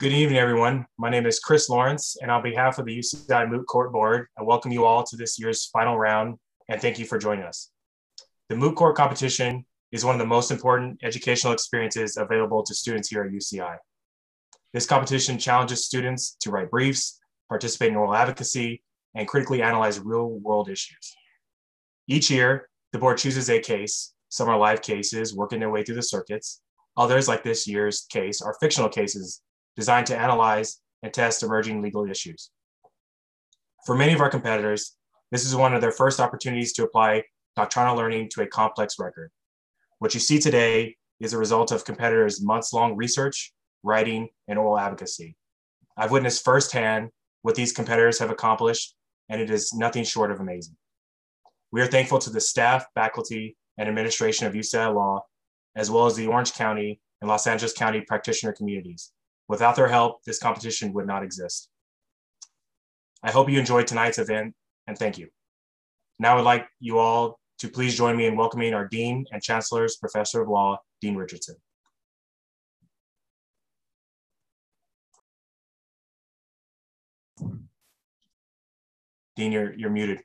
Good evening, everyone. My name is Chris Lawrence, and on behalf of the UCI Moot Court Board, I welcome you all to this year's final round, and thank you for joining us. The Moot Court competition is one of the most important educational experiences available to students here at UCI. This competition challenges students to write briefs, participate in oral advocacy, and critically analyze real-world issues. Each year, the board chooses a case. Some are live cases working their way through the circuits. Others, like this year's case, are fictional cases designed to analyze and test emerging legal issues. For many of our competitors, this is one of their first opportunities to apply doctrinal learning to a complex record. What you see today is a result of competitors' months long research, writing, and oral advocacy. I've witnessed firsthand what these competitors have accomplished, and it is nothing short of amazing. We are thankful to the staff, faculty, and administration of UCI Law, as well as the Orange County and Los Angeles County practitioner communities Without their help, this competition would not exist. I hope you enjoyed tonight's event and thank you. Now I'd like you all to please join me in welcoming our Dean and Chancellor's Professor of Law, Dean Richardson. Dean, you're, you're muted.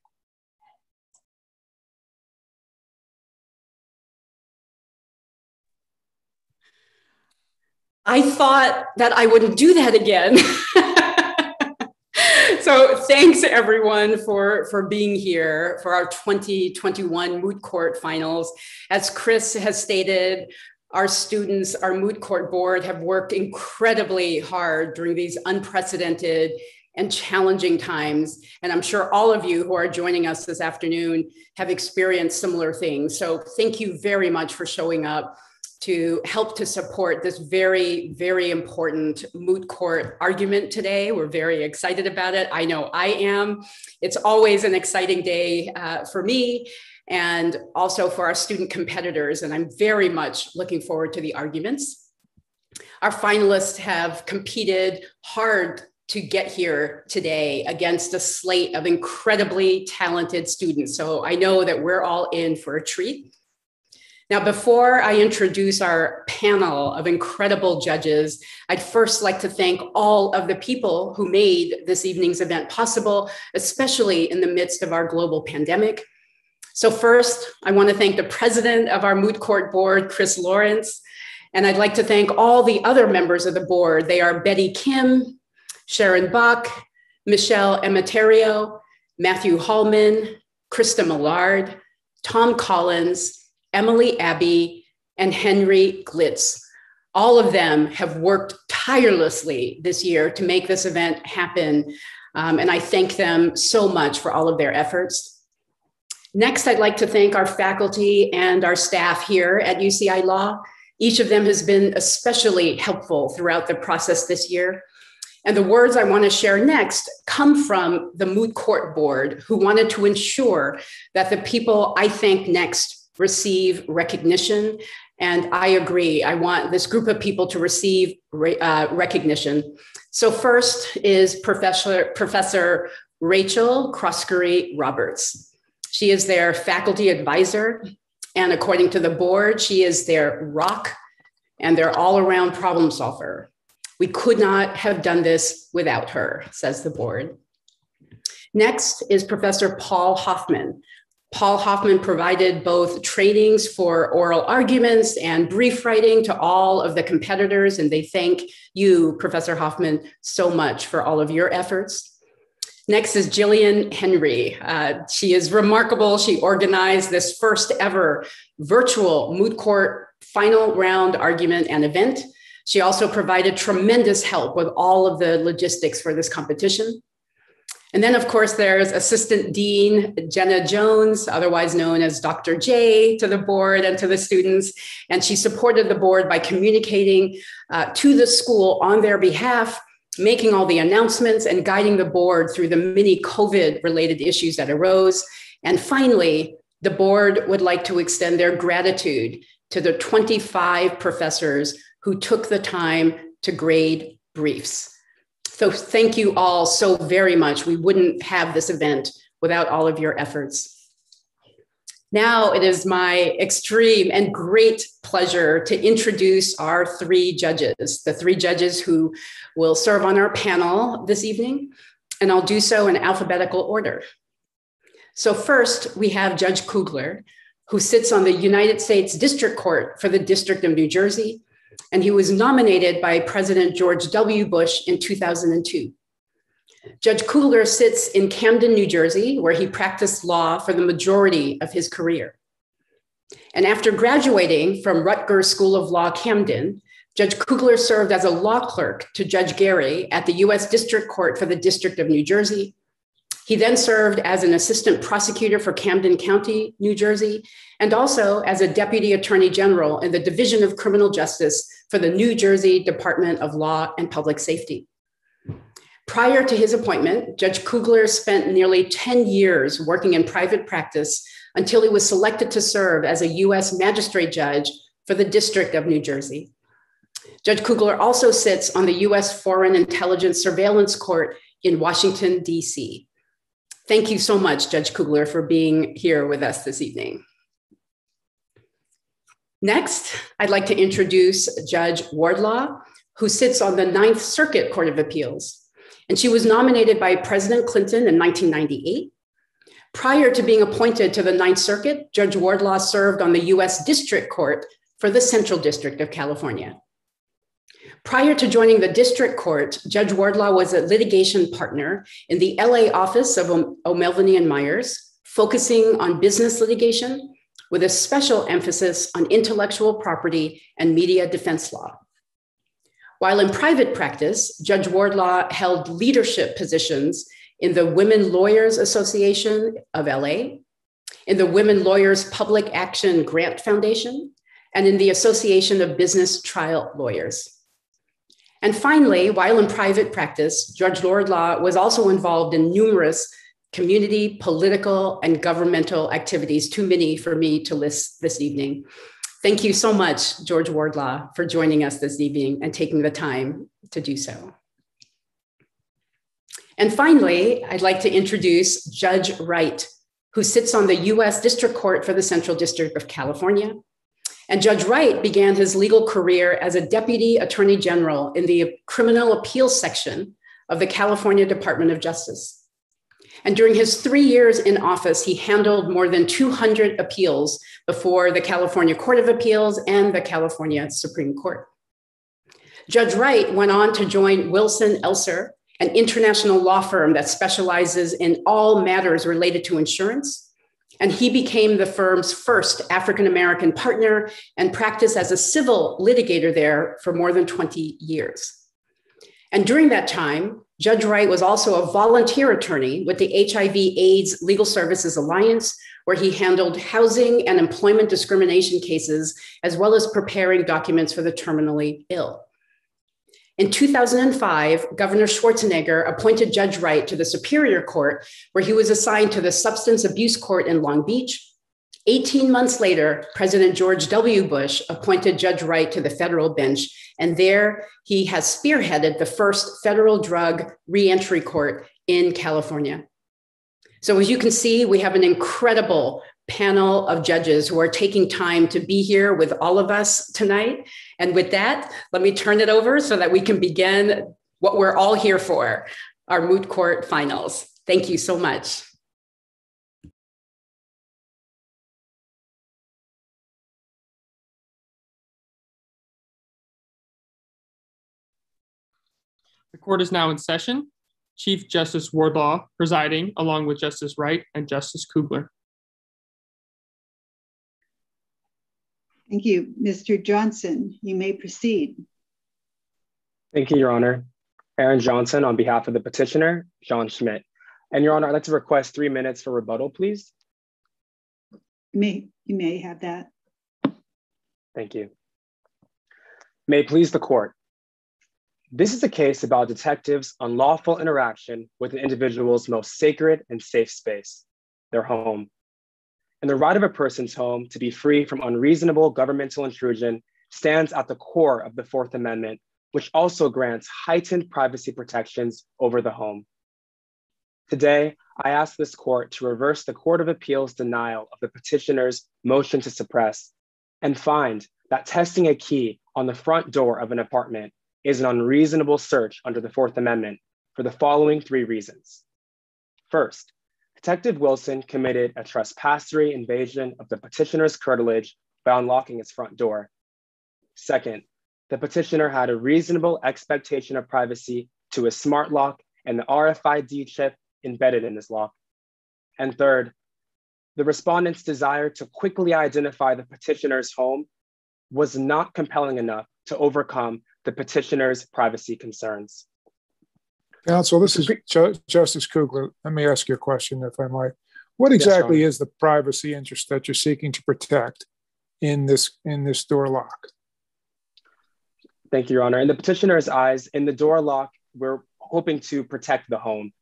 I thought that I wouldn't do that again. so thanks everyone for, for being here for our 2021 Moot Court finals. As Chris has stated, our students, our Moot Court board have worked incredibly hard during these unprecedented and challenging times. And I'm sure all of you who are joining us this afternoon have experienced similar things. So thank you very much for showing up to help to support this very, very important moot court argument today. We're very excited about it. I know I am. It's always an exciting day uh, for me and also for our student competitors. And I'm very much looking forward to the arguments. Our finalists have competed hard to get here today against a slate of incredibly talented students. So I know that we're all in for a treat. Now, before I introduce our panel of incredible judges, I'd first like to thank all of the people who made this evening's event possible, especially in the midst of our global pandemic. So, first, I want to thank the president of our Moot Court board, Chris Lawrence. And I'd like to thank all the other members of the board. They are Betty Kim, Sharon Buck, Michelle Emeterio, Matthew Hallman, Krista Millard, Tom Collins, Emily Abbey, and Henry Glitz. All of them have worked tirelessly this year to make this event happen. Um, and I thank them so much for all of their efforts. Next, I'd like to thank our faculty and our staff here at UCI Law. Each of them has been especially helpful throughout the process this year. And the words I want to share next come from the Moot Court Board, who wanted to ensure that the people I thank next receive recognition. And I agree. I want this group of people to receive uh, recognition. So first is Professor, Professor Rachel Croskery Roberts. She is their faculty advisor. And according to the board, she is their rock and their all around problem solver. We could not have done this without her, says the board. Next is Professor Paul Hoffman, Paul Hoffman provided both trainings for oral arguments and brief writing to all of the competitors, and they thank you, Professor Hoffman, so much for all of your efforts. Next is Jillian Henry. Uh, she is remarkable. She organized this first ever virtual moot court final round argument and event. She also provided tremendous help with all of the logistics for this competition. And then, of course, there's Assistant Dean Jenna Jones, otherwise known as Dr. J, to the board and to the students. And she supported the board by communicating uh, to the school on their behalf, making all the announcements and guiding the board through the many COVID related issues that arose. And finally, the board would like to extend their gratitude to the 25 professors who took the time to grade briefs. So thank you all so very much. We wouldn't have this event without all of your efforts. Now it is my extreme and great pleasure to introduce our three judges, the three judges who will serve on our panel this evening, and I'll do so in alphabetical order. So, first, we have Judge Kugler, who sits on the United States District Court for the District of New Jersey, and he was nominated by President George W. Bush in 2002. Judge Kugler sits in Camden, New Jersey, where he practiced law for the majority of his career. And after graduating from Rutgers School of Law, Camden, Judge Kugler served as a law clerk to Judge Gerry at the US District Court for the District of New Jersey. He then served as an assistant prosecutor for Camden County, New Jersey, and also as a deputy attorney general in the Division of Criminal Justice for the New Jersey Department of Law and Public Safety. Prior to his appointment, Judge Kugler spent nearly 10 years working in private practice until he was selected to serve as a US magistrate judge for the District of New Jersey. Judge Kugler also sits on the US Foreign Intelligence Surveillance Court in Washington, D.C. Thank you so much, Judge Kugler, for being here with us this evening. Next, I'd like to introduce Judge Wardlaw, who sits on the Ninth Circuit Court of Appeals. And she was nominated by President Clinton in 1998. Prior to being appointed to the Ninth Circuit, Judge Wardlaw served on the US District Court for the Central District of California. Prior to joining the district court, Judge Wardlaw was a litigation partner in the LA office of O'Melveny and Myers, focusing on business litigation with a special emphasis on intellectual property and media defense law. While in private practice, Judge Wardlaw held leadership positions in the Women Lawyers Association of LA, in the Women Lawyers Public Action Grant Foundation, and in the Association of Business Trial Lawyers. And finally, while in private practice, Judge Wardlaw was also involved in numerous community, political, and governmental activities, too many for me to list this evening. Thank you so much, Judge Wardlaw, for joining us this evening and taking the time to do so. And finally, I'd like to introduce Judge Wright, who sits on the US District Court for the Central District of California. And Judge Wright began his legal career as a deputy attorney general in the criminal appeals section of the California Department of Justice. And during his three years in office, he handled more than 200 appeals before the California Court of Appeals and the California Supreme Court. Judge Wright went on to join Wilson Elser, an international law firm that specializes in all matters related to insurance. And he became the firm's first African American partner and practiced as a civil litigator there for more than 20 years. And during that time, Judge Wright was also a volunteer attorney with the HIV AIDS Legal Services Alliance, where he handled housing and employment discrimination cases, as well as preparing documents for the terminally ill. In 2005, Governor Schwarzenegger appointed Judge Wright to the Superior Court, where he was assigned to the Substance Abuse Court in Long Beach. 18 months later, President George W. Bush appointed Judge Wright to the federal bench, and there he has spearheaded the first federal drug reentry court in California. So, as you can see, we have an incredible panel of judges who are taking time to be here with all of us tonight. And with that, let me turn it over so that we can begin what we're all here for our moot court finals. Thank you so much. The court is now in session. Chief Justice Wardlaw presiding, along with Justice Wright and Justice Kugler. Thank you. Mr. Johnson, you may proceed. Thank you, Your Honor. Aaron Johnson on behalf of the petitioner, John Schmidt. And Your Honor, I'd like to request three minutes for rebuttal, please. You may, you may have that. Thank you. May please the court. This is a case about detectives' unlawful interaction with an individual's most sacred and safe space, their home. And the right of a person's home to be free from unreasonable governmental intrusion stands at the core of the Fourth Amendment, which also grants heightened privacy protections over the home. Today, I ask this court to reverse the Court of Appeals denial of the petitioner's motion to suppress and find that testing a key on the front door of an apartment is an unreasonable search under the Fourth Amendment for the following three reasons. First, Detective Wilson committed a trespassory invasion of the petitioner's curtilage by unlocking its front door. Second, the petitioner had a reasonable expectation of privacy to a smart lock and the RFID chip embedded in this lock. And third, the respondent's desire to quickly identify the petitioner's home was not compelling enough to overcome the petitioner's privacy concerns. Counsel, this is Justice Kugler. Let me ask you a question, if I might. What exactly yes, is the privacy interest that you're seeking to protect in this in this door lock? Thank you, Your Honor. In the petitioner's eyes, in the door lock, we're hoping to protect the home.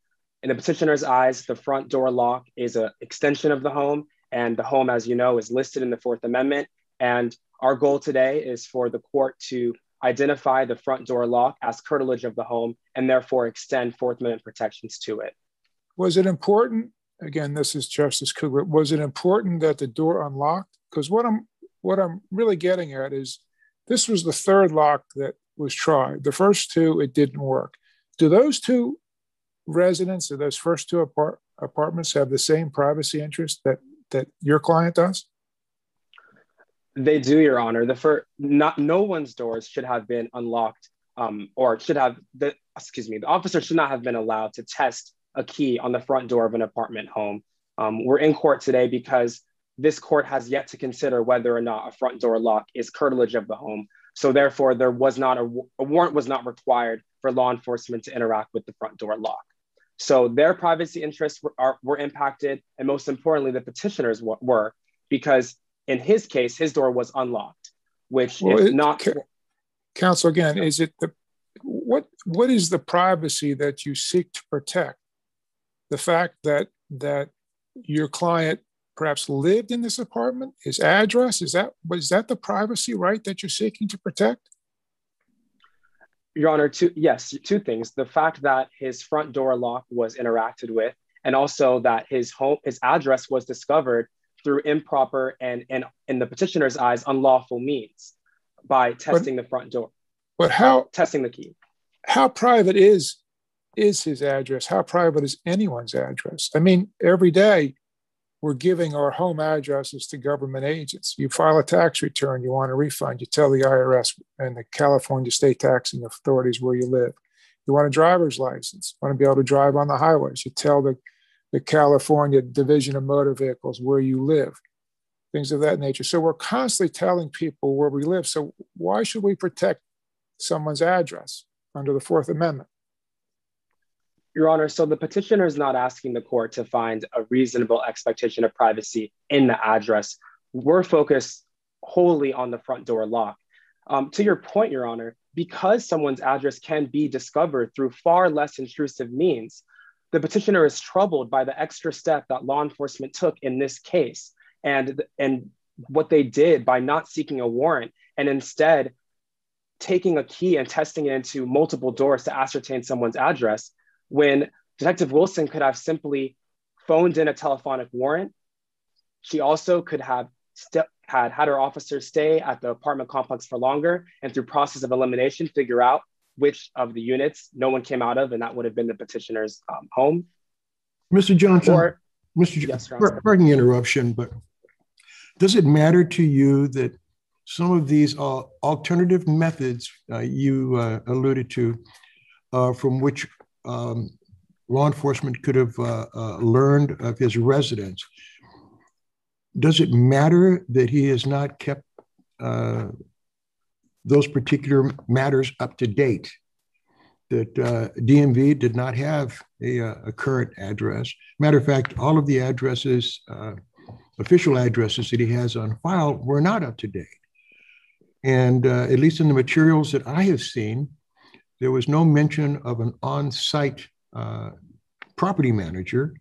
In the petitioner's eyes, the front door lock is an extension of the home, and the home, as you know, is listed in the Fourth Amendment. And our goal today is for the court to identify the front door lock as curtilage of the home and therefore extend Fourth Amendment protections to it. Was it important? Again, this is Justice Kugler. Was it important that the door unlocked? Because what I'm what I'm really getting at is this was the third lock that was tried. The first two, it didn't work. Do those two residents of those first two apart- apartments have the same privacy interest that that your client does? They do, Your Honor. The first, not no one's doors should have been unlocked, um, or should have the excuse me, the officer should not have been allowed to test a key on the front door of an apartment home. Um, we're in court today because this court has yet to consider whether or not a front door lock is curtilage of the home. So therefore, there was not a, a warrant was not required for law enforcement to interact with the front door lock. So their privacy interests were, are, were impacted, and most importantly, the petitioners were because in his case, his door was unlocked, which well, it, not. Counsel, again, is it the what? What is the privacy that you seek to protect? The fact that that your client perhaps lived in this apartment, his address is that was that the privacy right that you're seeking to protect? Your Honor, two yes, two things: the fact that his front door lock was interacted with, and also that his home, his address was discovered through improper and, and in the petitioner's eyes, unlawful means by testing but, the front door. But how testing the key? How private is is his address? How private is anyone's address? I mean, every day we're giving our home addresses to government agents. You file a tax return, you want a refund, you tell the IRS and the California state taxing authorities where you live. You want a driver's license, want to be able to drive on the highways. You tell the the California Division of Motor Vehicles, where you live, things of that nature. So we're constantly telling people where we live. So why should we protect someone's address under the Fourth Amendment? Your Honor, so the petitioner is not asking the court to find a reasonable expectation of privacy in the address. We're focused wholly on the front door lock. Um, to your point, Your Honor, because someone's address can be discovered through far less intrusive means, the petitioner is troubled by the extra step that law enforcement took in this case and, and what they did by not seeking a warrant and instead taking a key and testing it into multiple doors to ascertain someone's address when Detective Wilson could have simply phoned in a telephonic warrant. She also could have had had her officers stay at the apartment complex for longer and through process of elimination figure out which of the units no one came out of, and that would have been the petitioner's um, home. Mr. Johnson, or, Mr. Yes, pardon the interruption, but does it matter to you that some of these uh, alternative methods uh, you uh, alluded to, uh, from which um, law enforcement could have uh, uh, learned of his residence, does it matter that he has not kept those particular matters up to date. That uh, DMV did not have a, uh, a, current address. Matter of fact, all of the addresses, uh, official addresses that he has on file, were not up to date. And uh, at least in the materials that I have seen, there was no mention of an on site uh, property manager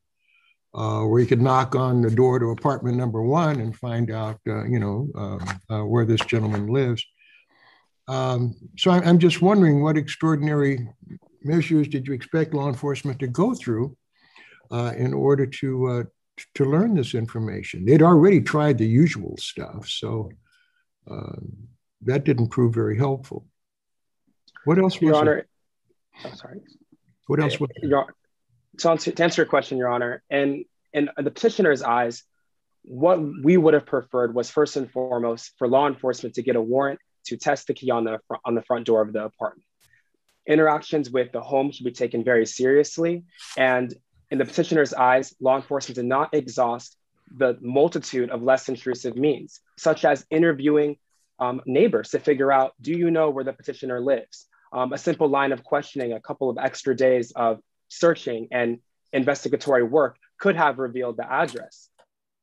uh, where you could knock on the door to apartment number one and find out, uh, you know, um, uh, where this gentleman lives. Um, so I'm just wondering what extraordinary measures did you expect law enforcement to go through uh, in order to uh, to learn this information. They'd already tried the usual stuff, so um, that didn't prove very helpful. What else was Your Honor, I'm oh, sorry. What else was Your, so to answer your question, Your Honor, and in the petitioner's eyes, what we would have preferred was first and foremost for law enforcement to get a warrant to test the key on the on the front door of the apartment. Interactions with the home should be taken very seriously, and in the petitioner's eyes, law enforcement did not exhaust the multitude of less intrusive means, such as interviewing um, neighbors to figure out, do you know where the petitioner lives? Um, a simple line of questioning, a couple of extra days of searching and investigatory work could have revealed the address.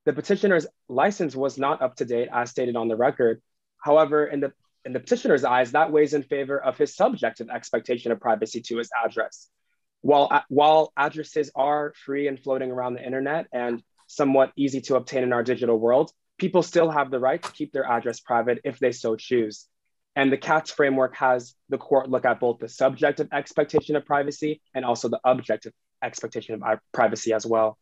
The petitioner's license was not up to date as stated on the record. However, in the, in the petitioner's eyes, that weighs in favor of his subjective expectation of privacy to his address. While, uh, while addresses are free and floating around the internet and somewhat easy to obtain in our digital world, people still have the right to keep their address private if they so choose. And the Katz framework has the court look at both the subjective expectation of privacy and also the objective expectation of uh, privacy as well.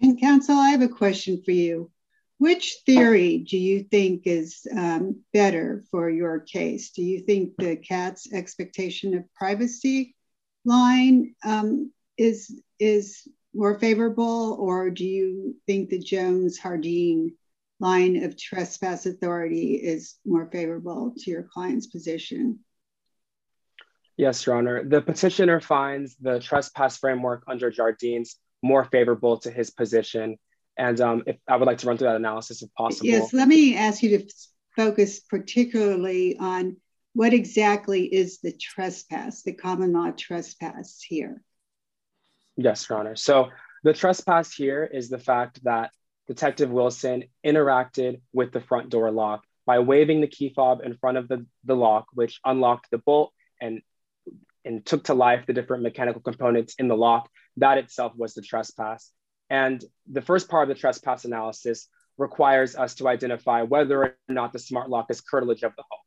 And counsel, I have a question for you. Which theory do you think is um, better for your case? Do you think the Katz expectation of privacy line um, is is more favorable, or do you think the Jones Jardines line of trespass authority is more favorable to your client's position? Yes, Your Honor. The petitioner finds the trespass framework under Jardines more favorable to his position. And um, if I would like to run through that analysis if possible. Yes, let me ask you to focus particularly on what exactly is the trespass, the common law trespass here? Yes, Your Honor. So the trespass here is the fact that Detective Wilson interacted with the front door lock by waving the key fob in front of the, the lock, which unlocked the bolt and, and took to life the different mechanical components in the lock. That itself was the trespass. And the first part of the trespass analysis requires us to identify whether or not the smart lock is curtilage of the home.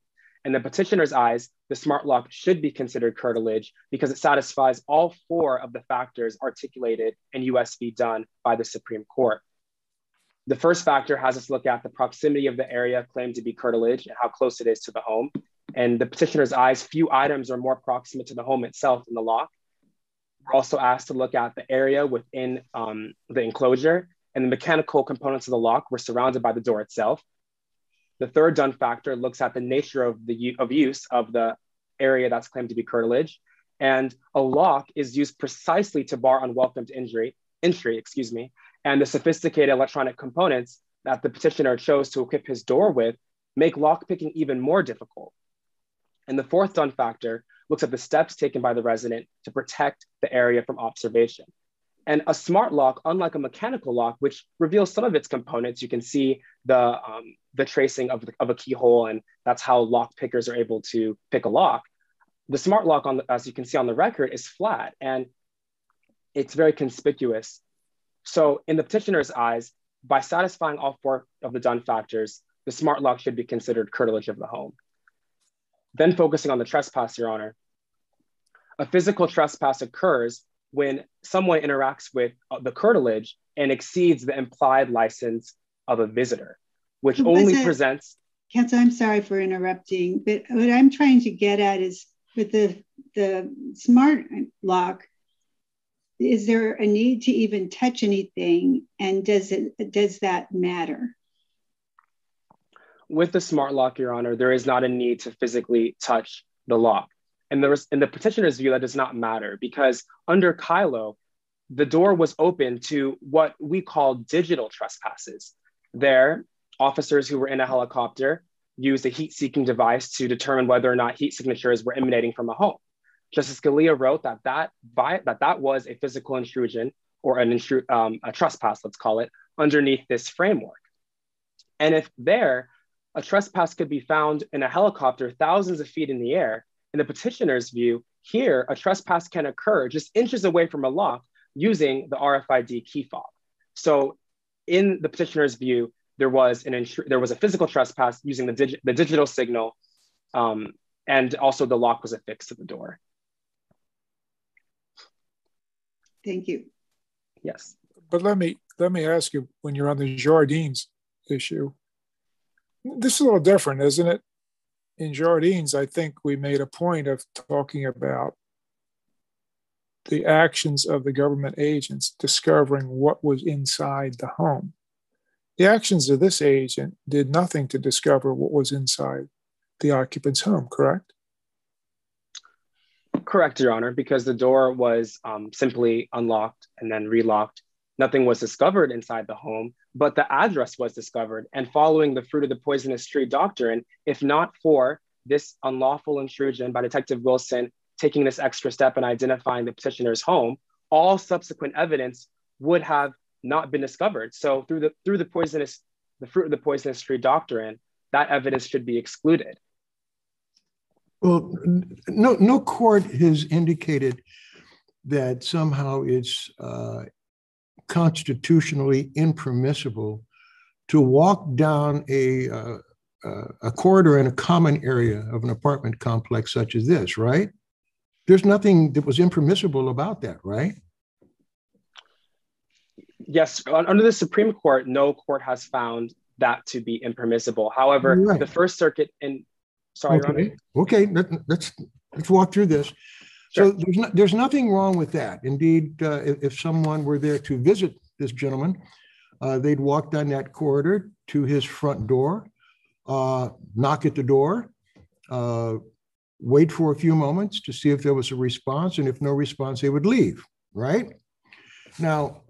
In the petitioner's eyes, the smart lock should be considered curtilage because it satisfies all four of the factors articulated in US v. Dunn by the Supreme Court. The first factor has us look at the proximity of the area claimed to be curtilage and how close it is to the home. And the petitioner's eyes, few items are more proximate to the home itself than the lock. We're also asked to look at the area within um, the enclosure and the mechanical components of the lock were surrounded by the door itself. The third Dunn factor looks at the nature of the of use of the area that's claimed to be curtilage. And a lock is used precisely to bar unwelcomed injury, entry, excuse me, and the sophisticated electronic components that the petitioner chose to equip his door with make lockpicking even more difficult. And the fourth Dunn factor looks at the steps taken by the resident to protect the area from observation. And a smart lock, unlike a mechanical lock, which reveals some of its components, you can see the, um, the tracing of, the, of a keyhole, and that's how lock pickers are able to pick a lock. The smart lock, on the, as you can see on the record, is flat and it's very conspicuous. So in the petitioner's eyes, by satisfying all four of the Dunn factors, the smart lock should be considered curtilage of the home. Then focusing on the trespass, Your Honor, a physical trespass occurs when someone interacts with uh, the curtilage and exceeds the implied license of a visitor, which only presents. Counsel, I'm sorry for interrupting, but what I'm trying to get at is with the, the smart lock, is there a need to even touch anything? And does it does that matter? With the smart lock, Your Honor, there is not a need to physically touch the lock. And in the petitioner's view, that does not matter because under Kyllo, the door was open to what we call digital trespasses. There, officers who were in a helicopter used a heat-seeking device to determine whether or not heat signatures were emanating from a home. Justice Scalia wrote that that, that, that was a physical intrusion or an intru- um, a trespass, let's call it, underneath this framework. And if there, a trespass could be found in a helicopter thousands of feet in the air, in the petitioner's view, here a trespass can occur just inches away from a lock using the RFID key fob. So in the petitioner's view, there was an there was a physical trespass using the, digi the digital signal, um, and also the lock was affixed to the door. Thank you. Yes. But let me let me ask you when you're on the Jardines issue. This is a little different, isn't it? In Jardines, I think we made a point of talking about the actions of the government agents discovering what was inside the home. The actions of this agent did nothing to discover what was inside the occupant's home, correct? Correct, Your Honor, because the door was um, simply unlocked and then relocked. Nothing was discovered inside the home, but the address was discovered. And following the fruit of the poisonous tree doctrine, if not for this unlawful intrusion by Detective Wilson taking this extra step and identifying the petitioner's home, all subsequent evidence would have not been discovered. So through the through the poisonous the fruit of the poisonous tree doctrine, that evidence should be excluded. Well, no, no court has indicated that somehow it's uh, constitutionally impermissible to walk down a, uh, uh, a corridor in a common area of an apartment complex such as this, right? There's nothing that was impermissible about that, right? Yes, under the Supreme Court, no court has found that to be impermissible. However, right. the First Circuit in sorry, okay, okay, Let, us let's, let's walk through this. Sure. So there's no, there's nothing wrong with that. Indeed, uh, if, if, someone were there to visit this gentleman, uh, they'd walk down that corridor to his front door, uh, knock at the door, uh, wait for a few moments to see if there was a response, and if no response, they would leave. Right now,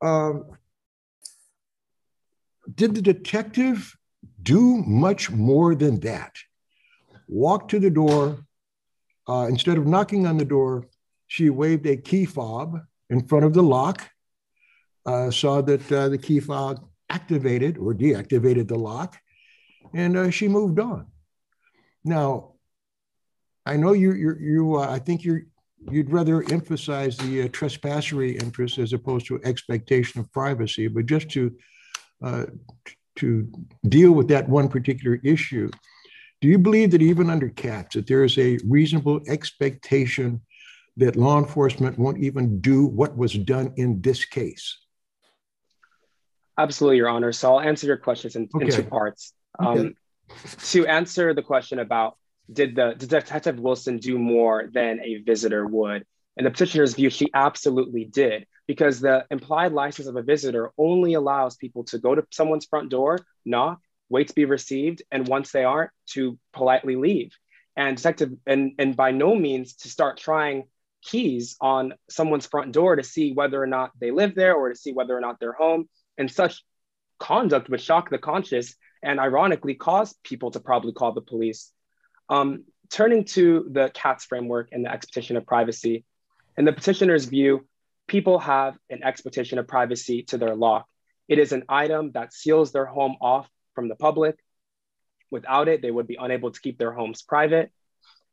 um, did the detective do much more than that. Walk to the door. Uh, instead of knocking on the door, she waved a key fob in front of the lock, uh, saw that uh, the key fob activated or deactivated the lock, and uh, she moved on. Now, I know you, you, you uh, I think you're, you'd rather emphasize the uh, trespassory interest as opposed to expectation of privacy, but just to to deal with that one particular issue. Do you believe that even under Katz, that there is a reasonable expectation that law enforcement won't even do what was done in this case? Absolutely, Your Honor. So I'll answer your questions in, okay. in two parts. Um, okay. To answer the question about did the did Detective Wilson do more than a visitor would? In the petitioner's view, she absolutely did because the implied license of a visitor only allows people to go to someone's front door, knock, wait to be received, and once they aren't, to politely leave. And detective, and, and by no means to start trying keys on someone's front door to see whether or not they live there or to see whether or not they're home. And such conduct would shock the conscious and ironically cause people to probably call the police. Um, turning to the Katz framework and the expectation of privacy, in the petitioner's view, people have an expectation of privacy to their lock. It is an item that seals their home off from the public. Without it, they would be unable to keep their homes private.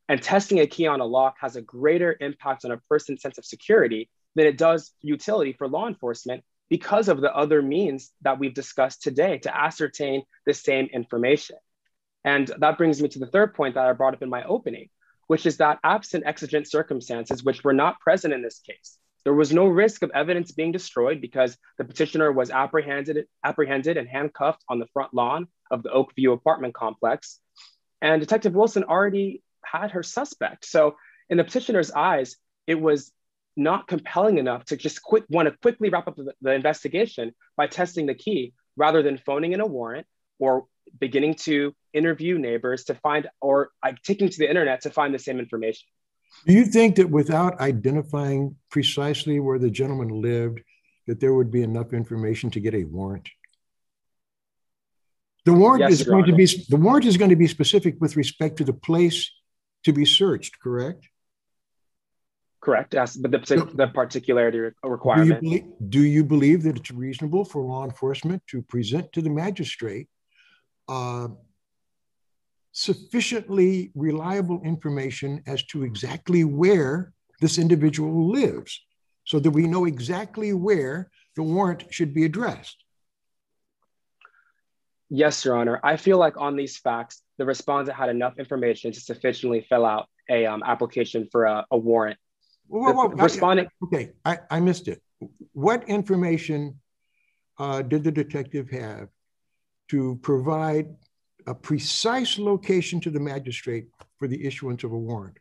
And testing a key on a lock has a greater impact on a person's sense of security than it does utility for law enforcement because of the other means that we've discussed today to ascertain the same information. And that brings me to the third point that I brought up in my opening, which is that absent exigent circumstances, which were not present in this case, there was no risk of evidence being destroyed because the petitioner was apprehended, apprehended and handcuffed on the front lawn of the Oakview apartment complex. And Detective Wilson already had her suspect. So, in the petitioner's eyes, it was not compelling enough to just quick want to quickly wrap up the, the investigation by testing the key rather than phoning in a warrant or beginning to interview neighbors to find or like, taking to the internet to find the same information. Do you think that without identifying precisely where the gentleman lived, that there would be enough information to get a warrant? The warrant yes, is going Honor. to be the warrant is going to be specific with respect to the place to be searched, correct? Correct. Yes, but the, the particularity requirement. Do you, believe, do you, believe, that it's reasonable for law enforcement to present to the magistrate uh, sufficiently reliable information as to exactly where this individual lives so that we know exactly where the warrant should be addressed. Yes, Your Honor. I feel like on these facts, the respondent had enough information to sufficiently fill out a um, application for a, a warrant. Well, well, respondent. I, okay, I, I missed it. what information uh, did the detective have to provide a precise location to the magistrate for the issuance of a warrant?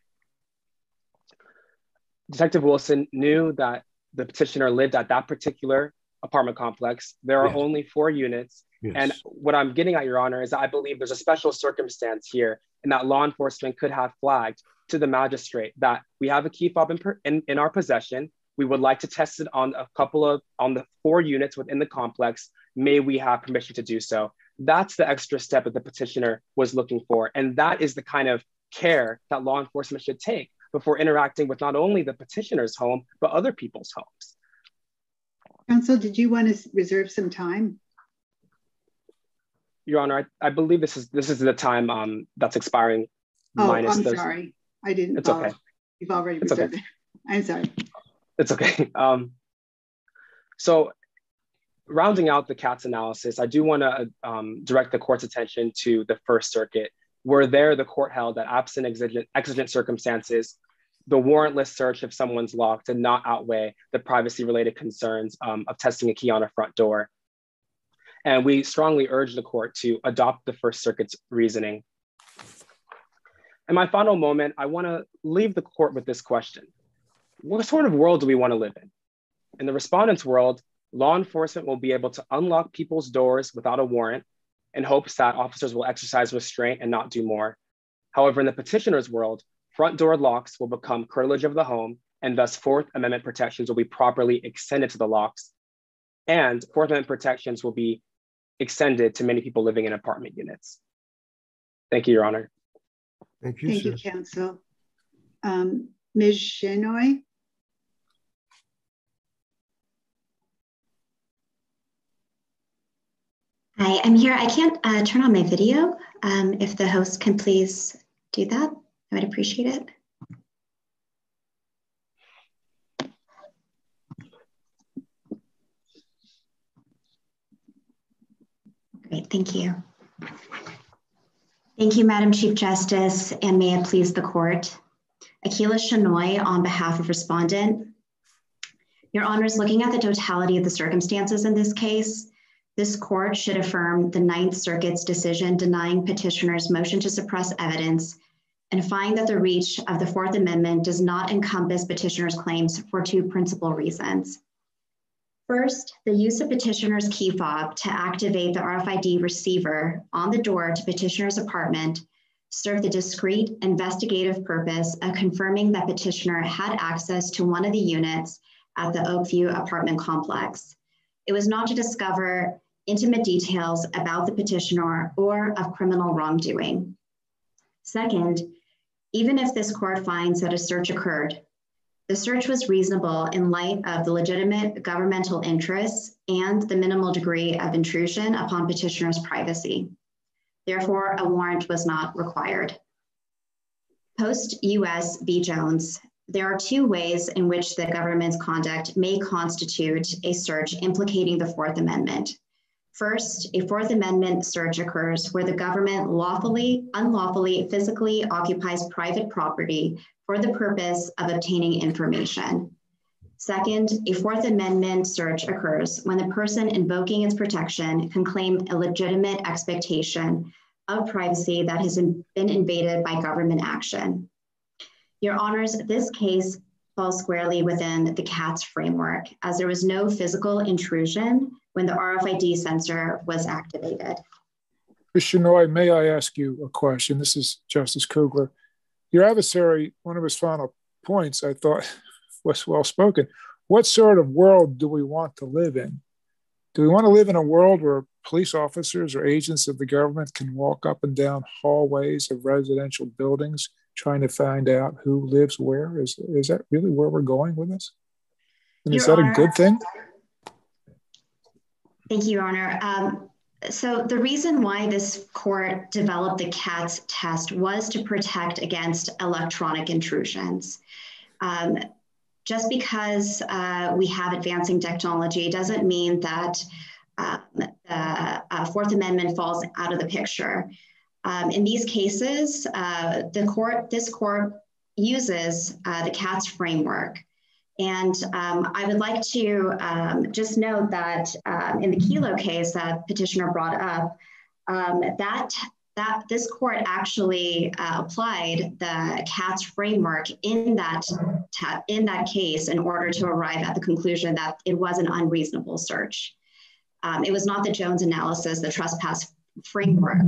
Detective Wilson knew that the petitioner lived at that particular apartment complex. There are yes. only four units. Yes. And what I'm getting at, Your Honor, is I believe there's a special circumstance here and that law enforcement could have flagged to the magistrate that we have a key fob in, in, in our possession. We would like to test it on a couple of, on the four units within the complex. May we have permission to do so? That's the extra step that the petitioner was looking for. And that is the kind of care that law enforcement should take before interacting with not only the petitioner's home, but other people's homes. Counsel, did you want to reserve some time? Your Honor, I, I believe this is this is the time um, that's expiring. Oh, I'm those. sorry. I didn't. It's okay. You've already it's reserved okay. it. I'm sorry. It's okay. Um, so rounding out the Katz analysis, I do want to um, direct the court's attention to the First Circuit, where there the court held that absent exigent, exigent circumstances, the warrantless search of someone's lock did not outweigh the privacy related concerns um, of testing a key on a front door. And we strongly urge the court to adopt the First Circuit's reasoning. In my final moment, I want to leave the court with this question What sort of world do we want to live in? In the respondent's world, law enforcement will be able to unlock people's doors without a warrant in hopes that officers will exercise restraint and not do more. However, in the petitioner's world, front door locks will become curtilage of the home, and thus Fourth Amendment protections will be properly extended to the locks. And Fourth Amendment protections will be extended to many people living in apartment units. Thank you, Your Honor. Thank you, Thank you, counsel. Um, Ms. Shenoy? Hi, I'm here. I can't uh, turn on my video. Um, if the host can please do that, I would appreciate it. Great, thank you. Thank you, Madam Chief Justice, and may it please the court. Akila Shenoy on behalf of respondent. Your honors, looking at the totality of the circumstances in this case, this court should affirm the Ninth Circuit's decision denying petitioner's motion to suppress evidence and find that the reach of the Fourth Amendment does not encompass petitioner's claims for two principal reasons. First, the use of petitioner's key fob to activate the RFID receiver on the door to petitioner's apartment served the discrete investigative purpose of confirming that petitioner had access to one of the units at the Oakview apartment complex. It was not to discover intimate details about the petitioner or of criminal wrongdoing. Second, even if this court finds that a search occurred, the search was reasonable in light of the legitimate governmental interests and the minimal degree of intrusion upon petitioner's privacy. Therefore, a warrant was not required. Post US v. Jones, there are two ways in which the government's conduct may constitute a search implicating the Fourth Amendment. First, a Fourth Amendment search occurs where the government lawfully, unlawfully, physically occupies private property for the purpose of obtaining information. Second, a Fourth Amendment search occurs when the person invoking its protection can claim a legitimate expectation of privacy that has been invaded by government action. Your Honors, this case falls squarely within the Katz framework as there was no physical intrusion when the RFID sensor was activated. Shenoy, may I ask you a question? This is Justice Kugler. Your adversary, one of his final points, I thought was well spoken. What sort of world do we want to live in? Do we want to live in a world where police officers or agents of the government can walk up and down hallways of residential buildings trying to find out who lives where? Is, is that really where we're going with this? And Your is that Honor, a good thing? Thank you, Your Honor. Um, so the reason why this court developed the Katz test was to protect against electronic intrusions. Um, just because uh, we have advancing technology doesn't mean that uh, the uh, Fourth Amendment falls out of the picture. Um, in these cases, uh, the court, this court uses uh, the Katz framework And um, I would like to um, just note that um, in the Kyllo case that petitioner brought up, um, that that this court actually uh, applied the Katz framework in that in that case in order to arrive at the conclusion that it was an unreasonable search. Um, it was not the Jones analysis, the trespass framework.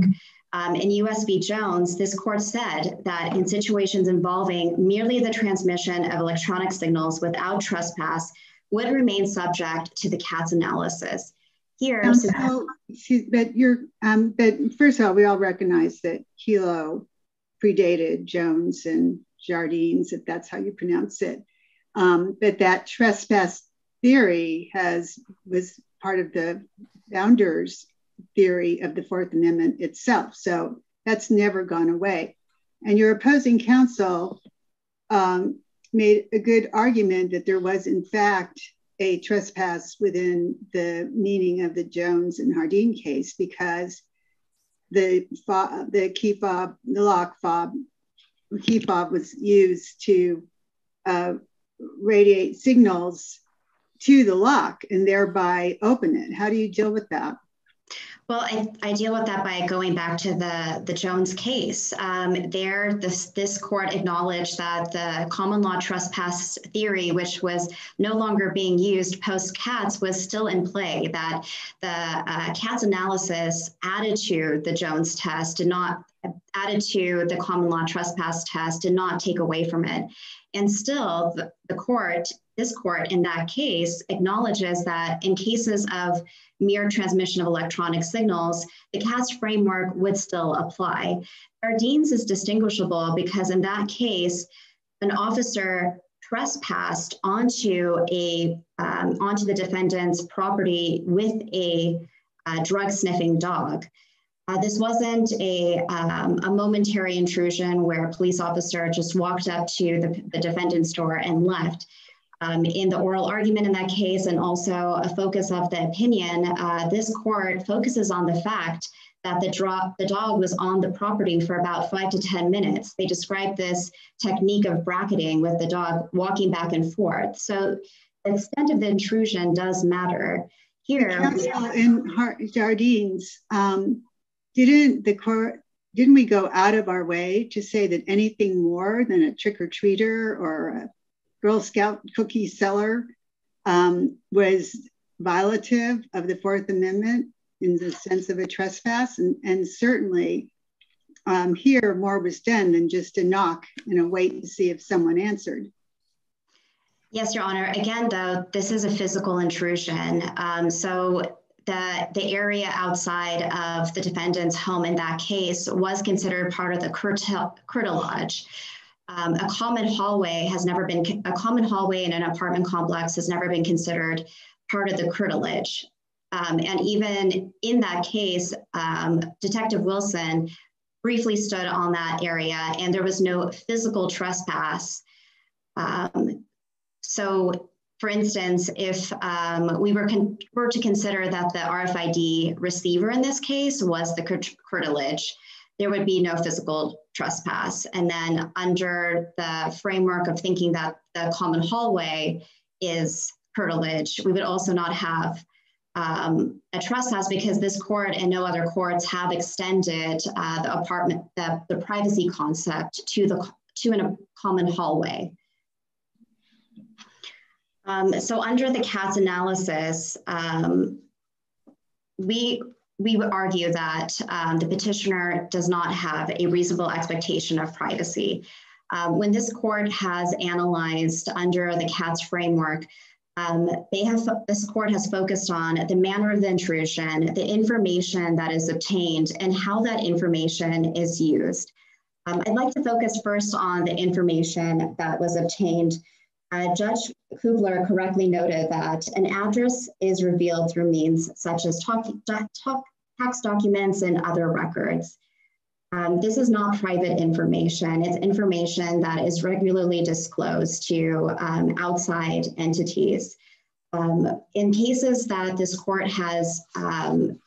Um, in US v. Jones, this court said that in situations involving merely the transmission of electronic signals without trespass would remain subject to the Katz analysis. Here, um, so, but you're, um, but first of all, we all recognize that Kyllo predated Jones and Jardines, if that's how you pronounce it. Um, but that trespass theory has was part of the founders theory of the Fourth Amendment itself. So that's never gone away. And your opposing counsel um, made a good argument that there was, in fact, a trespass within the meaning of the Jones and Jardines case because the fob, the key fob, the lock fob, key fob was used to uh, radiate signals to the lock and thereby open it. How do you deal with that? Well, I, I, deal with that by going back to the, the Jones case. Um, there, this, this court acknowledged that the common law trespass theory, which was no longer being used post Katz, was still in play, that the uh, analysis added to the Jones test did not added to the common law trespass test did not take away from it. And still, the, the court, this court in that case, acknowledges that in cases of mere transmission of electronic signals, the Katz framework would still apply. Jardines is distinguishable because in that case, an officer trespassed onto a um, onto the defendant's property with a, a drug sniffing dog. Uh, this wasn't a, um, a momentary intrusion where a police officer just walked up to the, the defendant's door and left. Um, in the oral argument in that case, and also a focus of the opinion, uh, this court focuses on the fact that the, drop, the dog was on the property for about five to 10 minutes. They describe this technique of bracketing with the dog walking back and forth. So the extent of the intrusion does matter. Here, in Jardines, um, didn't the court didn't we go out of our way to say that anything more than a trick or treater or a Girl Scout cookie seller um, was violative of the Fourth Amendment in the sense of a trespass. And, and certainly um, here, more was done than just a knock and a wait to see if someone answered. Yes, Your Honor. Again, though, this is a physical intrusion. Um, so the, the area outside of the defendant's home in that case was considered part of the curtilage. Um, a common hallway has never been, a common hallway in an apartment complex has never been considered part of the curtilage. Um, and even in that case, um, Detective Wilson briefly stood on that area and there was no physical trespass. Um, so for instance, if um, we were, were to consider that the RFID receiver in this case was the curtilage, there would be no physical trespass. And then under the framework of thinking that the common hallway is curtilage, we would also not have um, a trespass because this court and no other courts have extended uh, the apartment, the, the privacy concept to the to a common hallway. Um, so under the Katz analysis, um, we we would argue that um, the petitioner does not have a reasonable expectation of privacy. Um, when this court has analyzed under the Katz framework, um, they have this court has focused on the manner of the intrusion, the information that is obtained, and how that information is used. Um, I'd like to focus first on the information that was obtained. Uh, Judge Kugler correctly noted that an address is revealed through means such as talk, talk, tax documents and other records. Um, this is not private information. It's information that is regularly disclosed to um, outside entities. Um, in cases that this court has, um,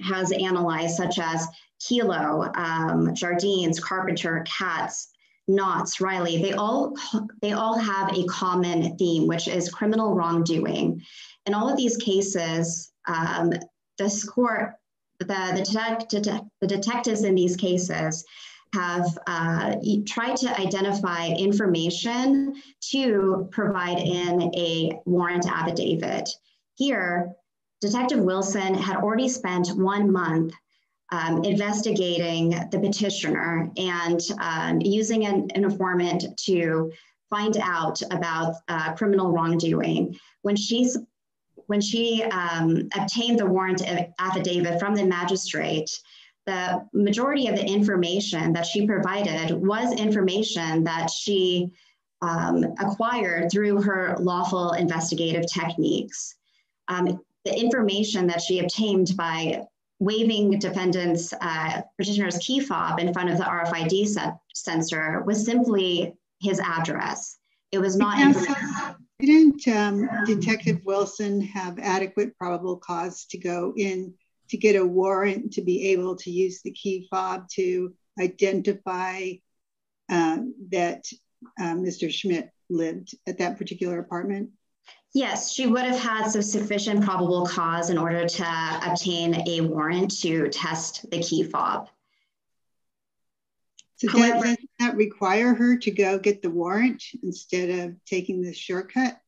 has analyzed, such as Kyllo, um, Jardines, Carpenter, Katz, Knotts, Riley, they all they all have a common theme, which is criminal wrongdoing. In all of these cases, um, this court, the, the, detect, the detectives in these cases have uh, tried to identify information to provide in a warrant affidavit. Here, Detective Wilson had already spent one month um, investigating the petitioner and um, using an, an, informant to find out about uh, criminal wrongdoing. When she, when she um, obtained the warrant affidavit from the magistrate, the majority of the information that she provided was information that she um, acquired through her lawful investigative techniques. Um, the information that she obtained by waving defendant's uh, petitioner's key fob in front of the RFID se sensor was simply his address. It was not. Didn't um, Detective Wilson have adequate probable cause to go in to get a warrant to be able to use the key fob to identify uh, that uh, Mr. Schmidt lived at that particular apartment? Yes, she would have had some sufficient probable cause in order to obtain a warrant to test the key fob. So However, does that require her to go get the warrant instead of taking the shortcut?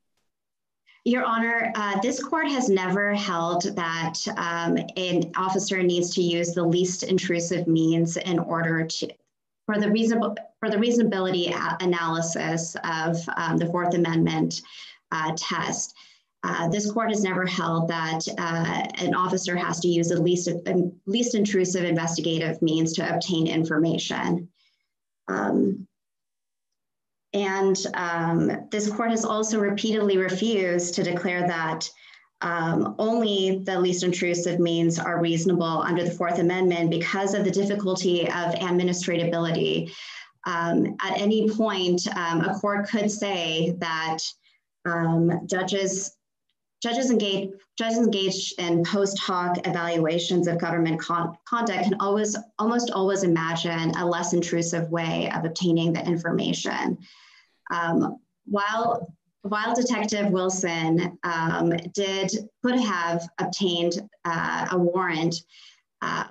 Your Honor, uh, this court has never held that um, an officer needs to use the least intrusive means in order to for the reasonable for the reasonability analysis of um, the Fourth Amendment uh, test. Uh, this court has never held that uh, an officer has to use the least, least intrusive investigative means to obtain information. Um, and um, this court has also repeatedly refused to declare that um, only the least intrusive means are reasonable under the Fourth Amendment because of the difficulty of administratability. Um, at any point, um, a court could say that um, judges judges engage judges engaged in post hoc evaluations of government con conduct can always almost always imagine a less intrusive way of obtaining the information. Um, while while Detective Wilson um, did could have obtained uh, a warrant, uh,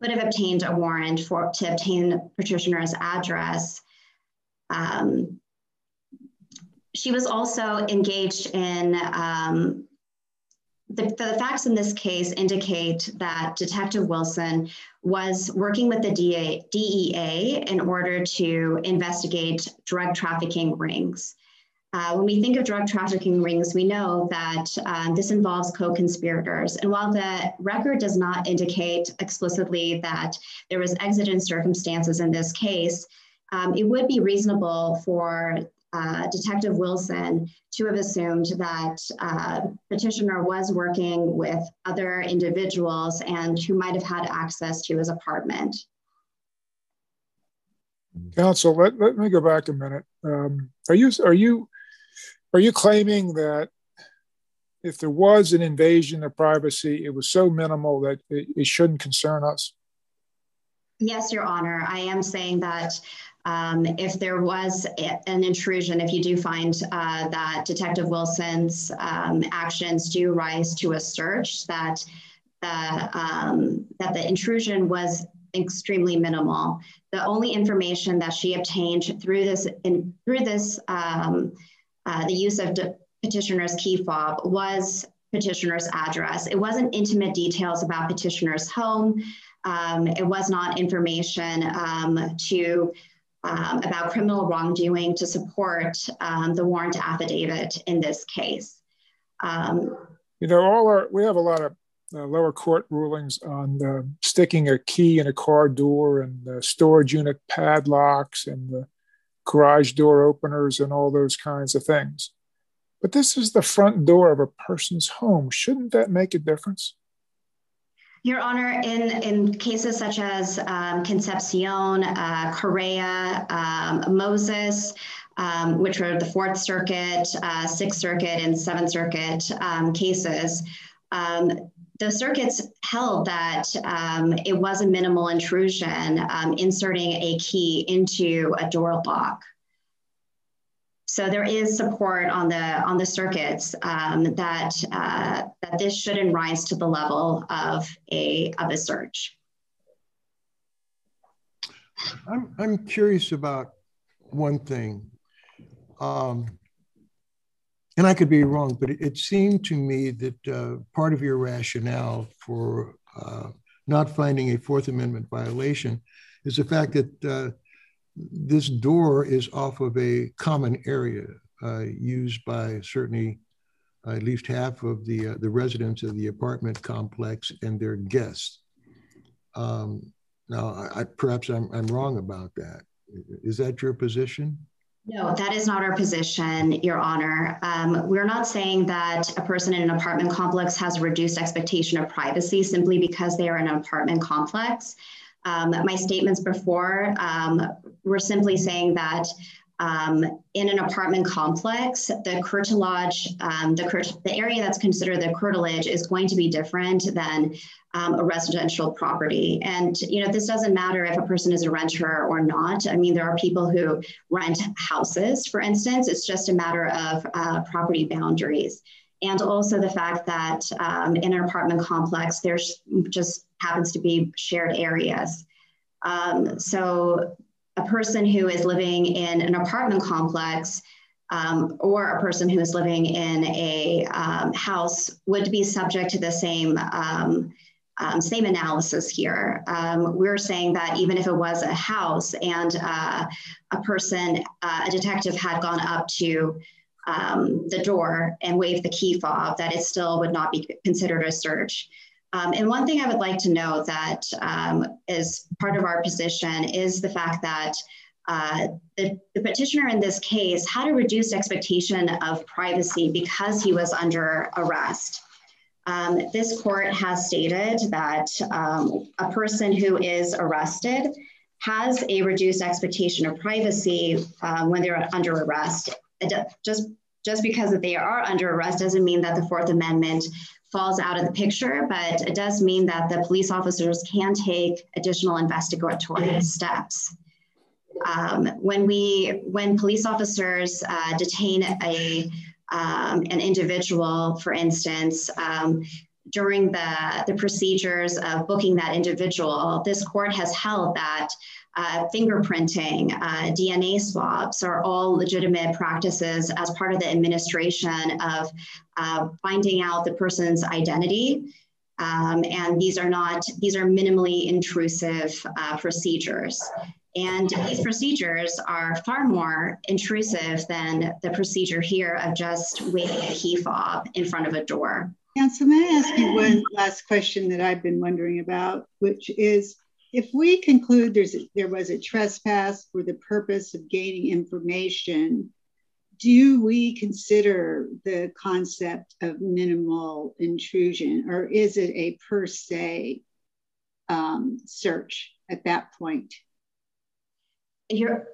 could have obtained a warrant for to obtain petitioner's address. Um, she was also engaged in um, the, the, facts in this case indicate that Detective Wilson was working with the DA, DEA in order to investigate drug trafficking rings. Uh, when we think of drug trafficking rings, we know that uh, this involves co conspirators. And while the record does not indicate explicitly that there was exigent circumstances in this case, um, it would be reasonable for uh, Detective Wilson to have assumed that uh, petitioner was working with other individuals and who might have had access to his apartment. Counsel, let, let me go back a minute. Um, are you are you are you claiming that if there was an invasion of privacy, it was so minimal that it, it shouldn't concern us? Yes, Your Honor. I am saying that um, if there was an intrusion, if you do find uh, that Detective Wilson's um, actions do rise to a search, that the um, that the intrusion was extremely minimal. The only information that she obtained through this in, through this um, uh, the use of petitioner's key fob was petitioner's address. It wasn't intimate details about petitioner's home. Um, it was not information um, to um, about criminal wrongdoing to support um, the warrant affidavit in this case. Um, you know, all our we have a lot of uh, lower court rulings on uh, sticking a key in a car door and the storage unit padlocks and the garage door openers and all those kinds of things. But this is the front door of a person's home. Shouldn't that make a difference? Your Honor, in, in cases such as um, Concepcion, uh, Correa, um, Moses, um, which were the Fourth Circuit, uh, Sixth Circuit, and Seventh Circuit um, cases, um, the circuits held that um, it was a minimal intrusion inserting a key into a door lock. So there is support on the on the circuits um, that uh, that this shouldn't rise to the level of a of a search. I'm I'm curious about one thing. Um, and I could be wrong, but it, it seemed to me that uh, part of your rationale for uh, not finding a Fourth Amendment violation is the fact that uh, this door is off of a common area uh, used by certainly at least half of the uh, the residents of the apartment complex and their guests. Um, now, I, I, perhaps I'm, I'm wrong about that. Is that your position? No, that is not our position, Your Honor. Um, we're not saying that a person in an apartment complex has a reduced expectation of privacy simply because they are in an apartment complex. Um, my statements before um, were simply saying that um, in an apartment complex, the curtilage, um, the, the area that's considered the curtilage is going to be different than um, a residential property. And, you know, this doesn't matter if a person is a renter or not. I mean, there are people who rent houses, for instance. It's just a matter of uh, property boundaries. And also the fact that um, in an apartment complex, there's just happens to be shared areas. Um, so a person who is living in an apartment complex um, or a person who is living in a um, house would be subject to the same um, um same analysis here. We're saying that even if it was a house and uh, a person, uh, a detective had gone up to um, the door and wave the key fob, that it still would not be considered a search. Um, and one thing I would like to note that um, is part of our position is the fact that uh, the, the, petitioner in this case had a reduced expectation of privacy because he was under arrest. Um, this court has stated that um, a person who is arrested has a reduced expectation of privacy uh, when they're under arrest. Just, just because they are under arrest doesn't mean that the Fourth Amendment falls out of the picture, but it does mean that the police officers can take additional investigatory steps. Um, when we, when police officers uh, detain a um, an individual, for instance, um, during the, the procedures of booking that individual, this court has held that uh, fingerprinting, uh, DNA swabs are all legitimate practices as part of the administration of uh, finding out the person's identity. Um, and these are not, these are minimally intrusive uh, procedures. And these procedures are far more intrusive than the procedure here of just waving a key fob in front of a door. Counsel, may I ask you one last question that I've been wondering about, which is if we conclude there's a, there was a trespass for the purpose of gaining information, do we consider the concept of minimal intrusion, or is it a per se um, search at that point? Your,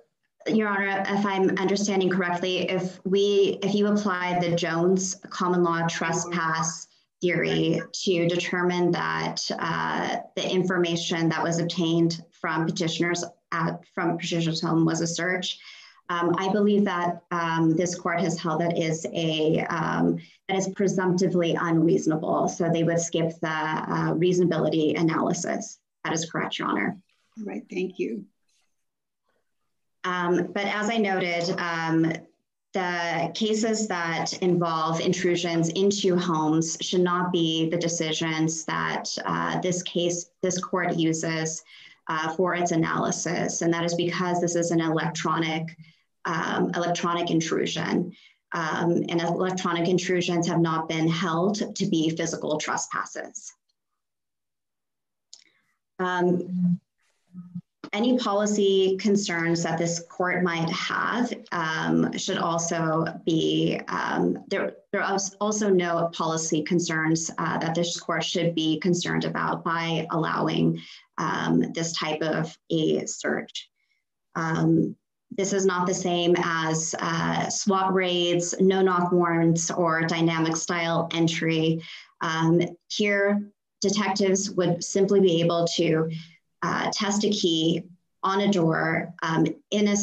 Your Honor, if I'm understanding correctly, if we if you apply the Jones common law trespass theory to determine that uh, the information that was obtained from petitioners at, from petitioner's home was a search. Um, I believe that um, this court has held that is a um, that is presumptively unreasonable. So they would skip the uh, reasonability analysis. That is correct, Your Honor. All right, thank you. Um, but as I noted, um, the cases that involve intrusions into homes should not be the decisions that uh, this case, this court uses uh, for its analysis. And that is because this is an electronic, um, electronic intrusion. Um, and electronic intrusions have not been held to be physical trespasses. Um, any policy concerns that this court might have um, should also be, um, there, there are also no policy concerns uh, that this court should be concerned about by allowing um, this type of a search. Um, this is not the same as uh, SWAT raids, no knock warrants, or dynamic style entry. Um, here, detectives would simply be able to uh, test a key on a door um, in a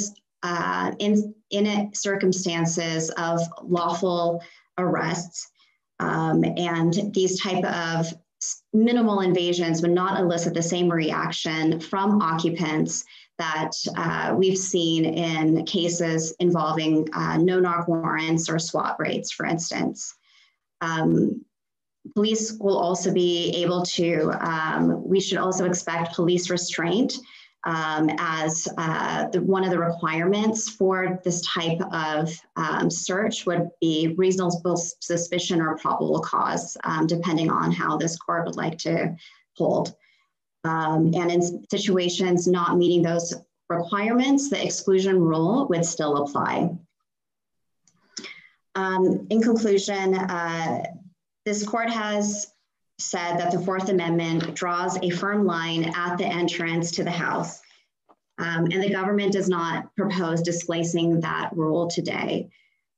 uh, in in a circumstances of lawful arrests, um, and these type of minimal invasions would not elicit the same reaction from occupants that uh, we've seen in cases involving uh, no knock warrants or SWAT raids, for instance. Um, police will also be able to, um, we should also expect police restraint um, as uh, the, one of the requirements for this type of um, search would be reasonable suspicion or probable cause, um, depending on how this court would like to hold. Um, and in situations not meeting those requirements, the exclusion rule would still apply. Um, in conclusion, uh, this court has said that the Fourth Amendment draws a firm line at the entrance to the House, um, and the government does not propose displacing that rule today.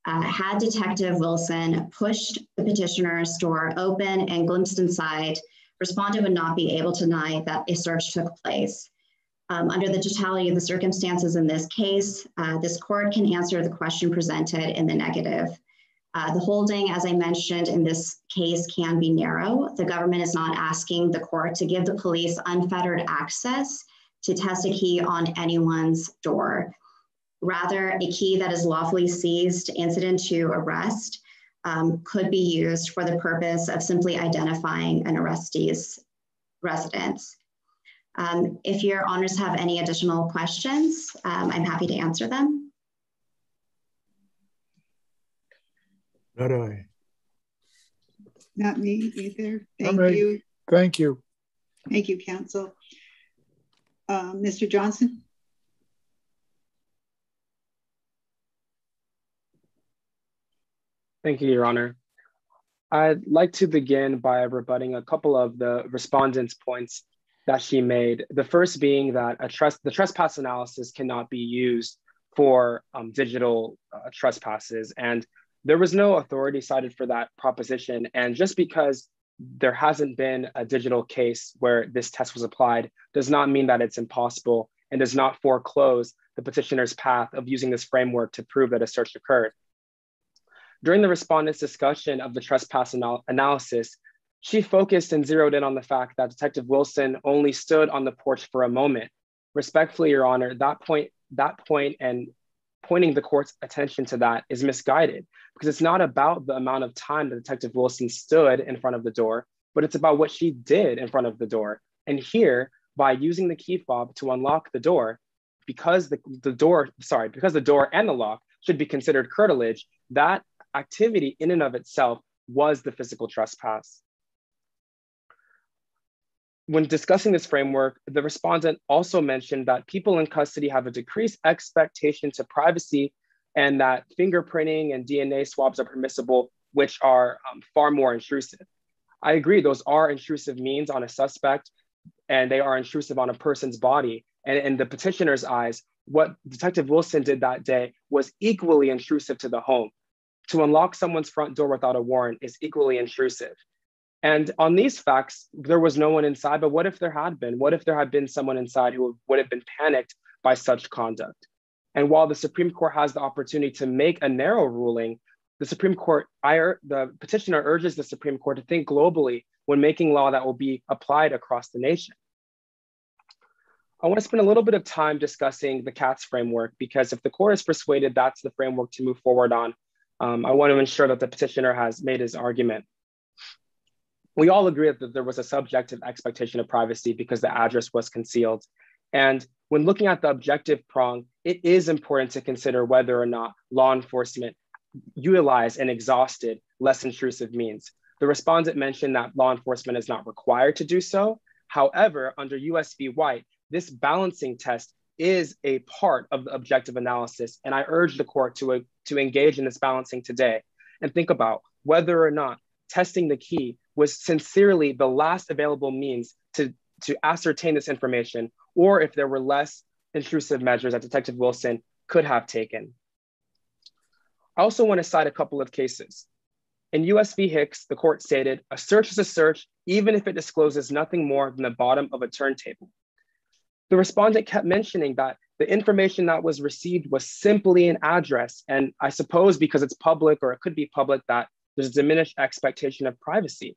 Uh, had Detective Wilson pushed the petitioner's door open and glimpsed inside, respondent would not be able to deny that a search took place. Um, under the totality of the circumstances in this case, uh, this court can answer the question presented in the negative. Uh, the holding, as I mentioned in this case, can be narrow. The government is not asking the court to give the police unfettered access to test a key on anyone's door. Rather, a key that is lawfully seized incident to arrest um, could be used for the purpose of simply identifying an arrestee's residence. Um, if your honors have any additional questions, um, I'm happy to answer them. Not I. Not me either. Thank right. you. Thank you. Thank you, Counsel. Uh, Mr. Johnson? Thank you, Your Honor. I'd like to begin by rebutting a couple of the respondents' points that she made. The first being that a trust, the trespass analysis cannot be used for um, digital uh, trespasses. And there was no authority cited for that proposition. And just because there hasn't been a digital case where this test was applied does not mean that it's impossible and does not foreclose the petitioner's path of using this framework to prove that a search occurred. During the respondent's discussion of the trespass anal analysis, she focused and zeroed in on the fact that Detective Wilson only stood on the porch for a moment. Respectfully, Your Honor, that point, that point and pointing the court's attention to that is misguided because it's not about the amount of time that Detective Wilson stood in front of the door, but it's about what she did in front of the door. And here, by using the key fob to unlock the door, because the, the door, sorry, because the door and the lock should be considered curtilage, that activity in and of itself was the physical trespass. When discussing this framework, the respondent also mentioned that people in custody have a decreased expectation to privacy and that fingerprinting and DNA swabs are permissible, which are um, far more intrusive. I agree, those are intrusive means on a suspect and they are intrusive on a person's body. And in the petitioner's eyes, what Detective Wilson did that day was equally intrusive to the home. To unlock someone's front door without a warrant is equally intrusive. And on these facts, there was no one inside, but what if there had been? What if there had been someone inside who would have been panicked by such conduct? And while the Supreme Court has the opportunity to make a narrow ruling, the Supreme Court, I, the petitioner urges the Supreme Court to think globally when making law that will be applied across the nation. I want to spend a little bit of time discussing the Katz framework because if the court is persuaded that's the framework to move forward on, um, I want to ensure that the petitioner has made his argument we all agree that there was a subjective expectation of privacy because the address was concealed. And when looking at the objective prong, it is important to consider whether or not law enforcement utilized and exhausted less intrusive means. The respondent mentioned that law enforcement is not required to do so. However, under US v. White, this balancing test is a part of the objective analysis. And I urge the court to, uh, to engage in this balancing today and think about whether or not testing the key was sincerely the last available means to, to ascertain this information, or if there were less intrusive measures that Detective Wilson could have taken. I also want to cite a couple of cases. In US v. Hicks, the court stated, a search is a search even if it discloses nothing more than the bottom of a turntable. The respondent kept mentioning that the information that was received was simply an address. And I suppose because it's public or it could be public that there's a diminished expectation of privacy.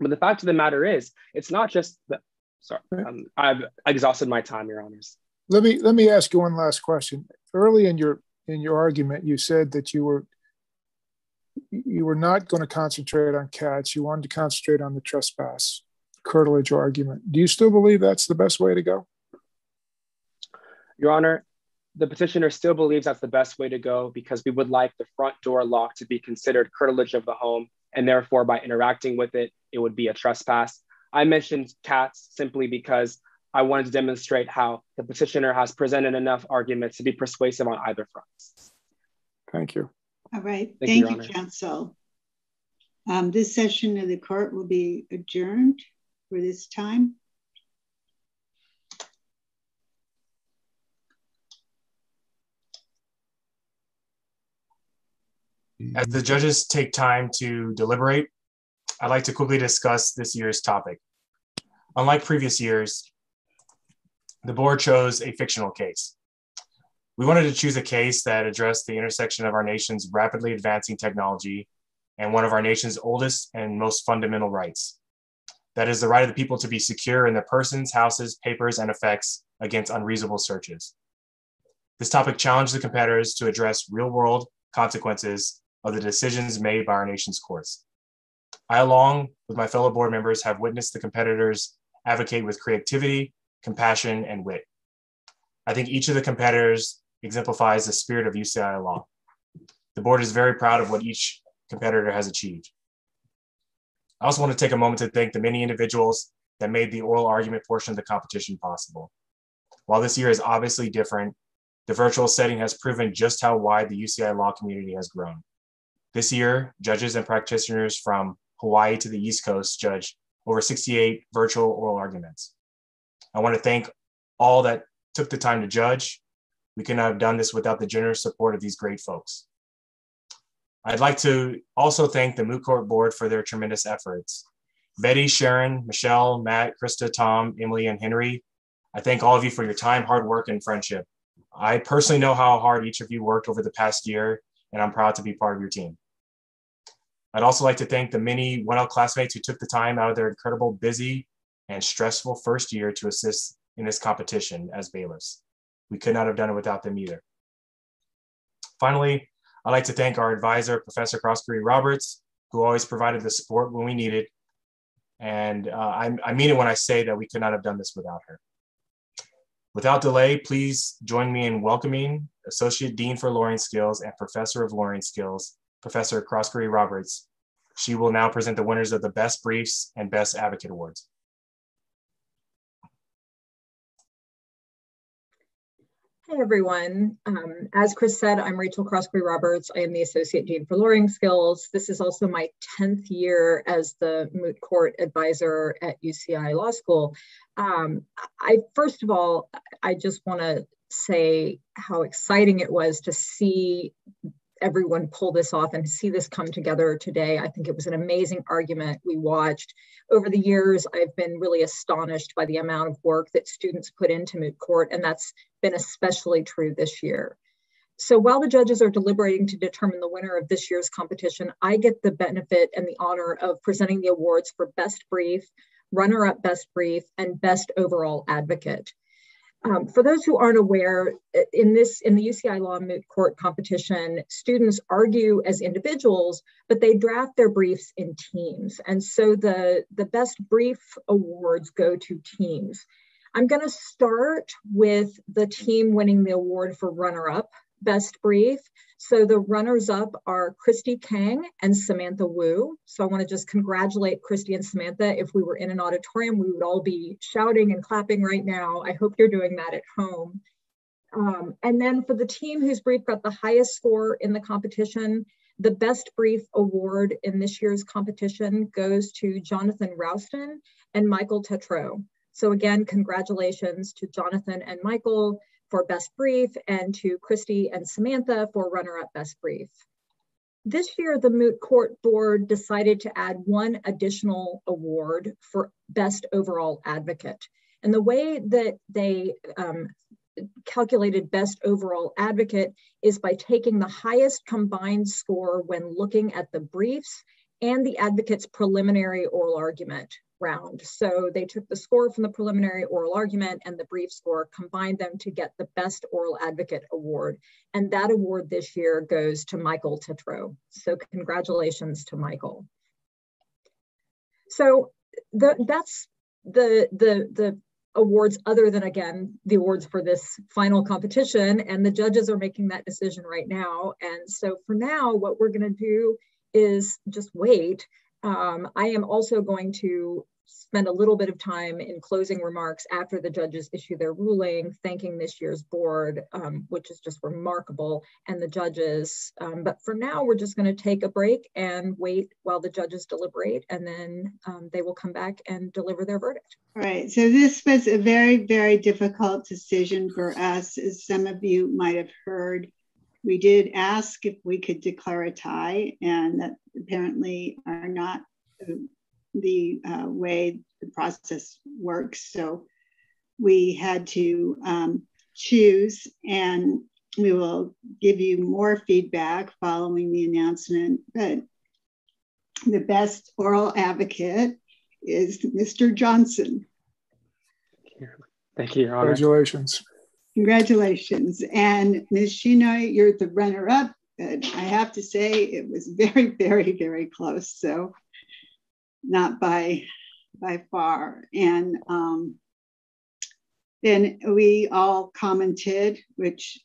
But the fact of the matter is, it's not just the, sorry, um, I've exhausted my time, your honors. Let me, let me ask you one last question. Early in your, in your argument, you said that you were, you were not going to concentrate on Katz. You wanted to concentrate on the trespass curtilage argument. Do you still believe that's the best way to go? Your Honor, the petitioner still believes that's the best way to go because we would like the front door lock to be considered curtilage of the home, and therefore by interacting with it, it would be a trespass. I mentioned Katz simply because I wanted to demonstrate how the petitioner has presented enough arguments to be persuasive on either front. Thank you. All right. Thank, Thank you, you counsel. Um, this session of the court will be adjourned for this time. As the judges take time to deliberate, I'd like to quickly discuss this year's topic. Unlike previous years, the board chose a fictional case. We wanted to choose a case that addressed the intersection of our nation's rapidly advancing technology and one of our nation's oldest and most fundamental rights. That is the right of the people to be secure in their persons, houses, papers, and effects against unreasonable searches. This topic challenged the competitors to address real world consequences of the decisions made by our nation's courts. I, along with my fellow board members, have witnessed the competitors advocate with creativity, compassion, and wit. I think each of the competitors exemplifies the spirit of UCI law. The board is very proud of what each competitor has achieved. I also want to take a moment to thank the many individuals that made the oral argument portion of the competition possible. While this year is obviously different, the virtual setting has proven just how wide the UCI law community has grown. This year, judges and practitioners from Hawaii to the East Coast judged over 68 virtual oral arguments. I want to thank all that took the time to judge. We could not have done this without the generous support of these great folks. I'd like to also thank the Moot Court Board for their tremendous efforts. Betty, Sharon, Michelle, Matt, Krista, Tom, Emily, and Henry, I thank all of you for your time, hard work, and friendship. I personally know how hard each of you worked over the past year, and I'm proud to be part of your team. I'd also like to thank the many 1L classmates who took the time out of their incredible, busy, and stressful first year to assist in this competition as bailiffs. We could not have done it without them either. Finally, I'd like to thank our advisor, Professor Croskery Roberts, who always provided the support when we needed. And uh, I, I mean it when I say that we could not have done this without her. Without delay, please join me in welcoming Associate Dean for Lawyering Skills and Professor of Lawyering Skills, Professor Croskery Roberts. She will now present the winners of the Best Briefs and Best Advocate Awards. Hey everyone. Um, as Chris said, I'm Rachel Croskery Roberts. I am the Associate Dean for Lawyering Skills. This is also my 10th year as the moot court advisor at UCI Law School. Um, I first of all, I just want to say how exciting it was to see everyone pull this off and see this come together today. I think it was an amazing argument we watched. Over the years, I've been really astonished by the amount of work that students put into moot court, and that's been especially true this year. So while the judges are deliberating to determine the winner of this year's competition, I get the benefit and the honor of presenting the awards for Best Brief, Runner-Up Best Brief, and Best Overall Advocate. Um, for those who aren't aware, in this in the UCI Law Moot Court competition, students argue as individuals, but they draft their briefs in teams. And so the, the best brief awards go to teams. I'm going to start with the team winning the award for runner-up best brief. So the runners up are Christy Kang and Samantha Wu. So I want to just congratulate Christy and Samantha. If we were in an auditorium, we would all be shouting and clapping right now. I hope you're doing that at home. Um, and then for the team whose brief got the highest score in the competition, the best brief award in this year's competition goes to Jonathan Rouston and Michael Tetreault. So again, congratulations to Jonathan and Michael for Best Brief and to Christy and Samantha for runner-up Best Brief. this year, the Moot Court Board decided to add one additional award for Best Overall Advocate. And the way that they um, calculated Best Overall Advocate is by taking the highest combined score when looking at the briefs and the advocate's preliminary oral argument round. So they took the score from the preliminary oral argument and the brief score, combined them to get the Best Oral Advocate Award. And that award this year goes to Michael Tetreault. So congratulations to Michael. So the, that's the, the, the awards other than again the awards for this final competition and the judges are making that decision right now and so for now what we're going to do is just wait um, I am also going to spend a little bit of time in closing remarks after the judges issue their ruling, thanking this year's board, um, which is just remarkable, and the judges. Um, but for now, we're just going to take a break and wait while the judges deliberate, and then um, they will come back and deliver their verdict. Right. So this was a very, very difficult decision for us, as some of you might have heard. We did ask if we could declare a tie, and that apparently are not the uh, way the process works. So we had to um, choose, and we will give you more feedback following the announcement. But the best oral advocate is Mr. Johnson. Thank you, Your Honor. Congratulations. Congratulations. And Ms. Shenoy, you're the runner up. But I have to say, it was very, very, very close. So not by by far. And um, then we all commented, which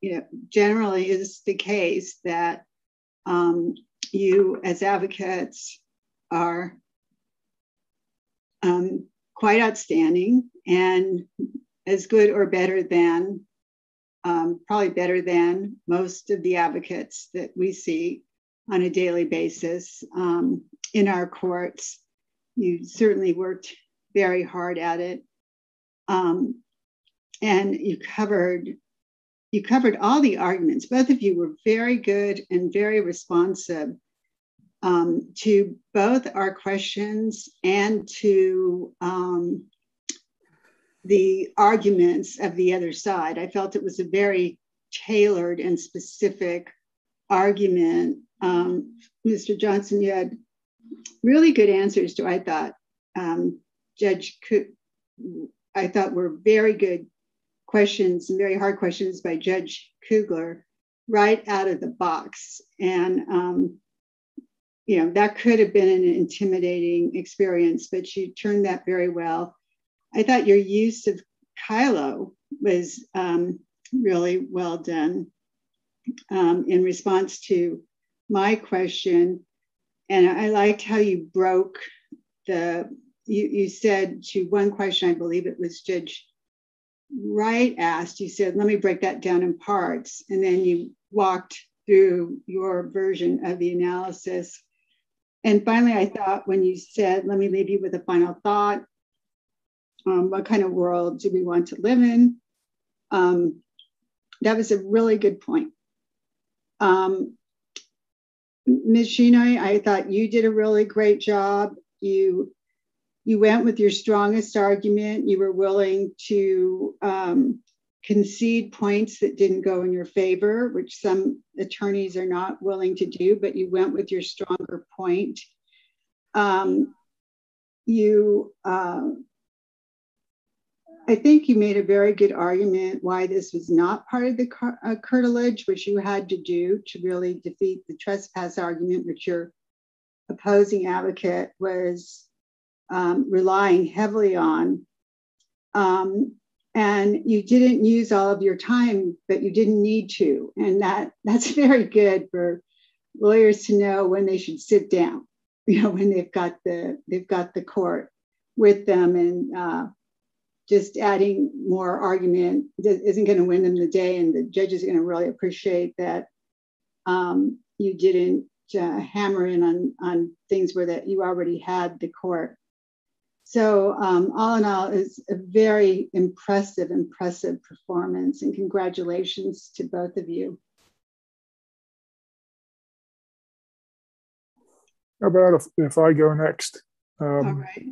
you know generally is the case that um, you as advocates are um, quite outstanding and as good or better than, um, probably better than most of the advocates that we see on a daily basis. Um, in our courts. You certainly worked very hard at it. Um, and you covered you covered all the arguments. Both of you were very good and very responsive um, to both our questions and to um, the arguments of the other side. I felt it was a very tailored and specific argument. Um, Mr. Johnson, you had really good answers to, I thought, um, Judge Cook, I thought were very good questions and very hard questions by Judge Kugler right out of the box. And, um, you know, that could have been an intimidating experience, but she turned that very well. I thought your use of Kyllo was um, really well done um, in response to my question and I liked how you broke the, you, you said to one question, I believe it was Judge Wright asked, you said, let me break that down in parts. And then you walked through your version of the analysis. And finally, I thought when you said, let me leave you with a final thought, um, what kind of world do we want to live in? Um, that was a really good point. Um, Ms. Shenoy, I thought you did a really great job. You you went with your strongest argument. You were willing to um, concede points that didn't go in your favor, which some attorneys are not willing to do, but you went with your stronger point. Um, you uh, I think you made a very good argument why this was not part of the uh, curtilage, which you had to do to really defeat the trespass argument, which your opposing advocate was um, relying heavily on. Um, and you didn't use all of your time, but you didn't need to. And that, that's very good for lawyers to know when they should sit down, you know, when they've got the, they've got the court with them and uh, just adding more argument isn't going to win them the day, and the judges are going to really appreciate that um, you didn't uh, hammer in on on things where that you already had the court. So um, all in all, it's a very impressive, impressive performance, and congratulations to both of you. How about if, if I go next? Um, All right.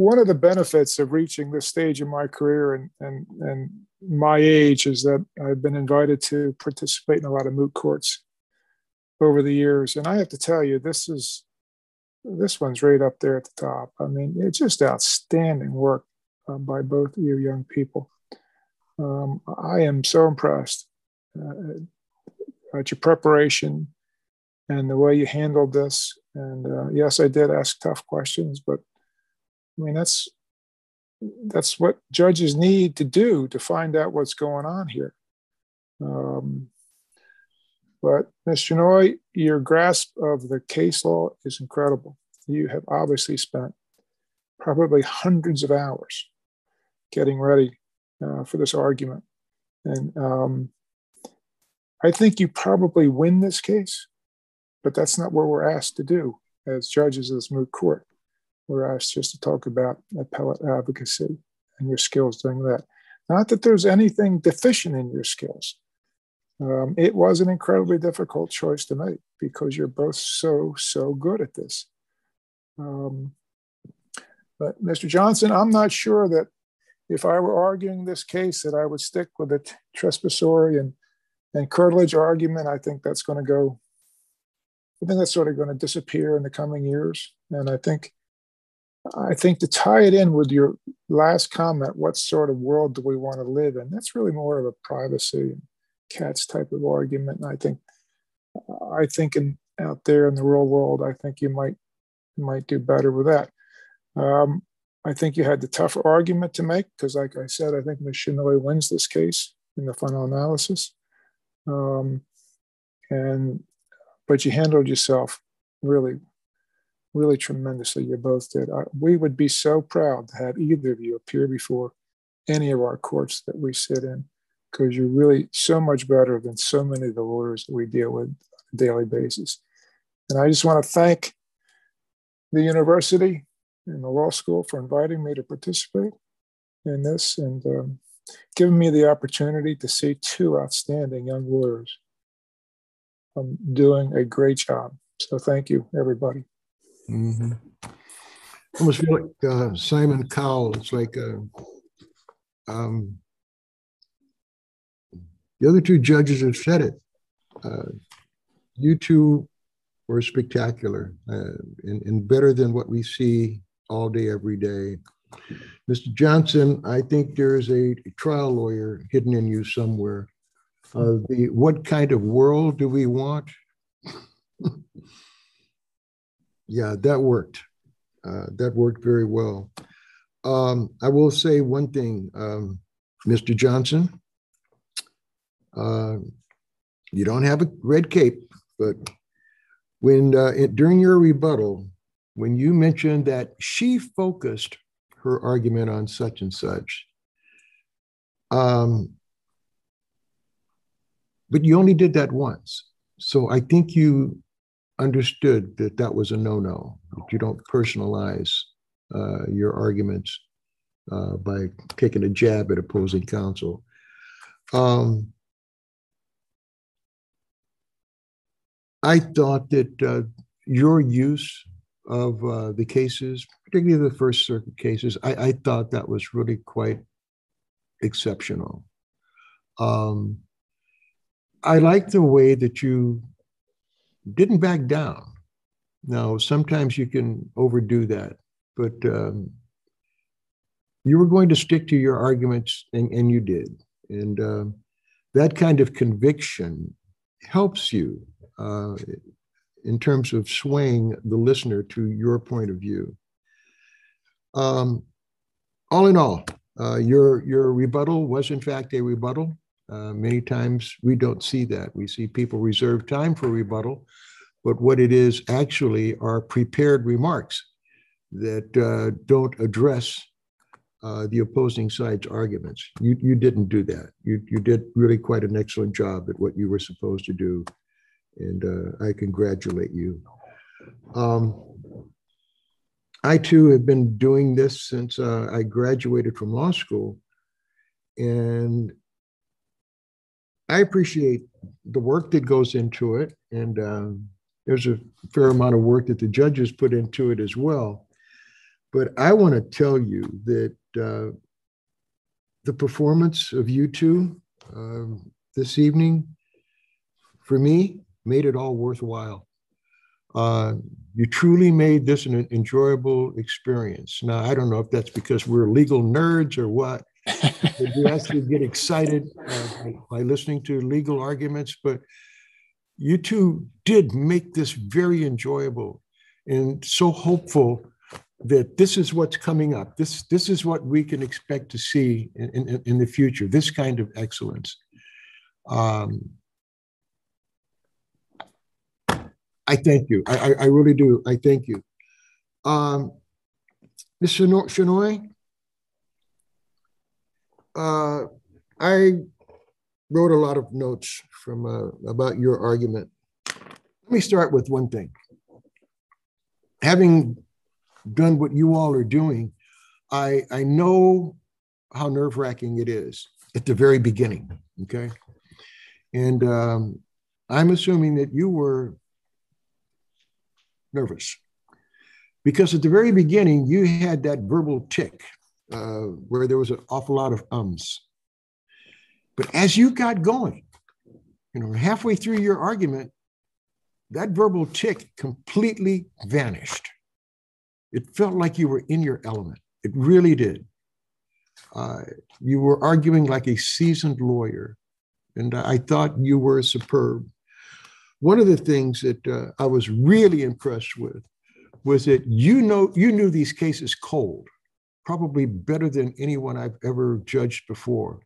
One of the benefits of reaching this stage in my career and, and, and my age is that I've been invited to participate in a lot of moot courts over the years. And I have to tell you, this is this one's right up there at the top. I mean, it's just outstanding work uh, by both you young people. Um, I am so impressed uh, at your preparation and the way you handled this. And uh, yes, I did ask tough questions, but I mean that's that's what judges need to do to find out what's going on here. Um, but Ms. Shenoy, your grasp of the case law is incredible. You have obviously spent probably hundreds of hours getting ready uh, for this argument. And um, I think you probably win this case, but that's not what we're asked to do as judges of this moot court. We're asked just to talk about appellate advocacy and your skills doing that. Not that there's anything deficient in your skills. Um, it was an incredibly difficult choice to make because you're both so, so good at this. Um, but Mr. Johnson, I'm not sure that if I were arguing this case that I would stick with the trespassory and, and curtilage argument. I think that's going to go, I think that's sort of going to disappear in the coming years. And I think I think to tie it in with your last comment, what sort of world do we want to live in? That's really more of a privacy and Katz type of argument. And I think, I think in out there in the real world, I think you might might do better with that. Um, I think you had the tougher argument to make because, like I said, I think Ms. Wins this case in the final analysis. Um, and but you handled yourself really really tremendously. You both did. I, we would be so proud to have either of you appear before any of our courts that we sit in because you're really so much better than so many of the lawyers that we deal with on a daily basis. And I just want to thank the university and the law school for inviting me to participate in this and um, giving me the opportunity to see two outstanding young lawyers um, doing a great job. So thank you, everybody. Mm-hmm. Almost feel like uh, Simon Cowell. It's like uh, um, the other two judges have said it. Uh, you two were spectacular uh, and, and better than what we see all day, every day. Mr. Johnson, I think there's a trial lawyer hidden in you somewhere. Uh, the what kind of world do we want? yeah, that worked. Uh, that worked very well. Um, I will say one thing, um, Mr. Johnson. Uh, you don't have a red cape, but when uh, it, during your rebuttal, when you mentioned that she focused her argument on such and such, um, but you only did that once. So I think you understood that that was a no-no. That you don't personalize uh, your arguments uh, by taking a jab at opposing counsel. Um, I thought that uh, your use of uh, the cases, particularly the First Circuit cases, I, I thought that was really quite exceptional. Um, I like the way that you didn't back down. Now, sometimes you can overdo that, but um, you were going to stick to your arguments, and, and you did. And uh, that kind of conviction helps you uh, in terms of swaying the listener to your point of view. Um, all in all, uh, your your rebuttal was in fact a rebuttal. Uh, many times we don't see that. We see people reserve time for rebuttal, but what it is actually are prepared remarks that uh, don't address uh, the opposing side's arguments. You, you didn't do that. You, you did really quite an excellent job at what you were supposed to do. And uh, I congratulate you. Um, I too have been doing this since uh, I graduated from law school. And I appreciate the work that goes into it. And um, there's a fair amount of work that the judges put into it as well. But I want to tell you that uh, the performance of you two um, this evening, for me, made it all worthwhile. Uh, you truly made this an enjoyable experience. Now, I don't know if that's because we're legal nerds or what. You actually get excited uh, by listening to legal arguments, but you two did make this very enjoyable and so hopeful that this is what's coming up. This, this is what we can expect to see in, in, in the future, this kind of excellence. Um, I thank you. I, I, I, really do. I thank you. Um, Ms. Shenoy, uh, I wrote a lot of notes from uh, about your argument. Let me start with one thing. Having done what you all are doing, I, I know how nerve wracking it is at the very beginning. Okay. And um, I'm assuming that you were nervous because at the very beginning, you had that verbal tic uh, where there was an awful lot of ums. But as you got going, you know, halfway through your argument, that verbal tic completely vanished. It felt like you were in your element. It really did. Uh, you were arguing like a seasoned lawyer, and I thought you were superb. One of the things that uh, I was really impressed with was that you know you knew these cases cold, probably better than anyone I've ever judged before,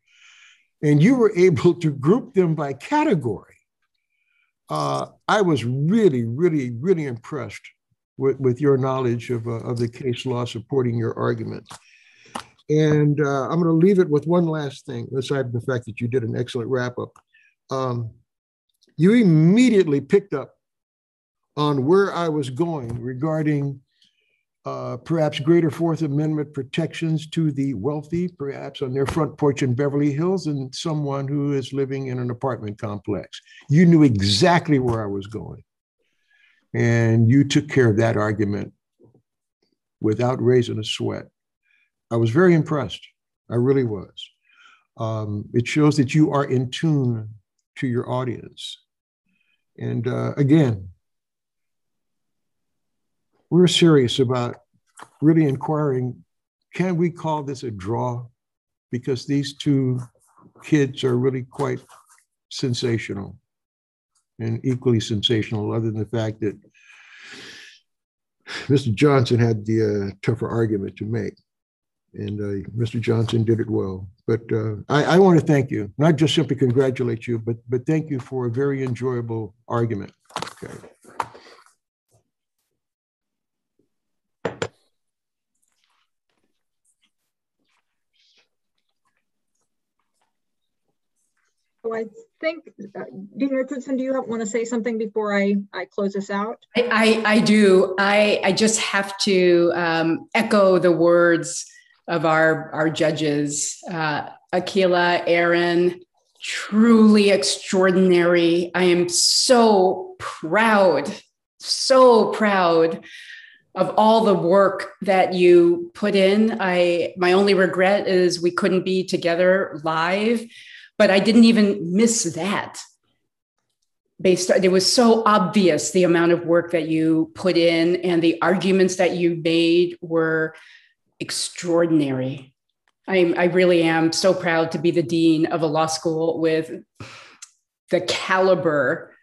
and you were able to group them by category. Uh, I was really, really, really impressed with, with your knowledge of, uh, of the case law supporting your argument. And uh, I'm going to leave it with one last thing, aside from the fact that you did an excellent wrap up. Um, you immediately picked up on where I was going regarding uh, perhaps greater Fourth Amendment protections to the wealthy, perhaps on their front porch in Beverly Hills, and someone who is living in an apartment complex. You knew exactly where I was going. And you took care of that argument without raising a sweat. I was very impressed. I really was. Um, it shows that you are in tune to your audience. And uh, again, we're serious about really inquiring can we call this a draw? Because these two kids are really quite sensational and equally sensational, other than the fact that Mr. Johnson had the uh, tougher argument to make. And uh, Mr. Johnson did it well. But uh, I, I want to thank you, not just simply congratulate you, but, but thank you for a very enjoyable argument. Okay. So I think, uh, Dean Richardson, do you want to say something before I, I close this out? I, I, I do. I, I just have to um, echo the words of our, our judges, uh, Akila, Aaron, truly extraordinary. I am so proud, so proud of all the work that you put in. I my only regret is we couldn't be together live but I didn't even miss that. Based, it was so obvious the amount of work that you put in and the arguments that you made were extraordinary. I, I really am so proud to be the dean of a law school with the caliber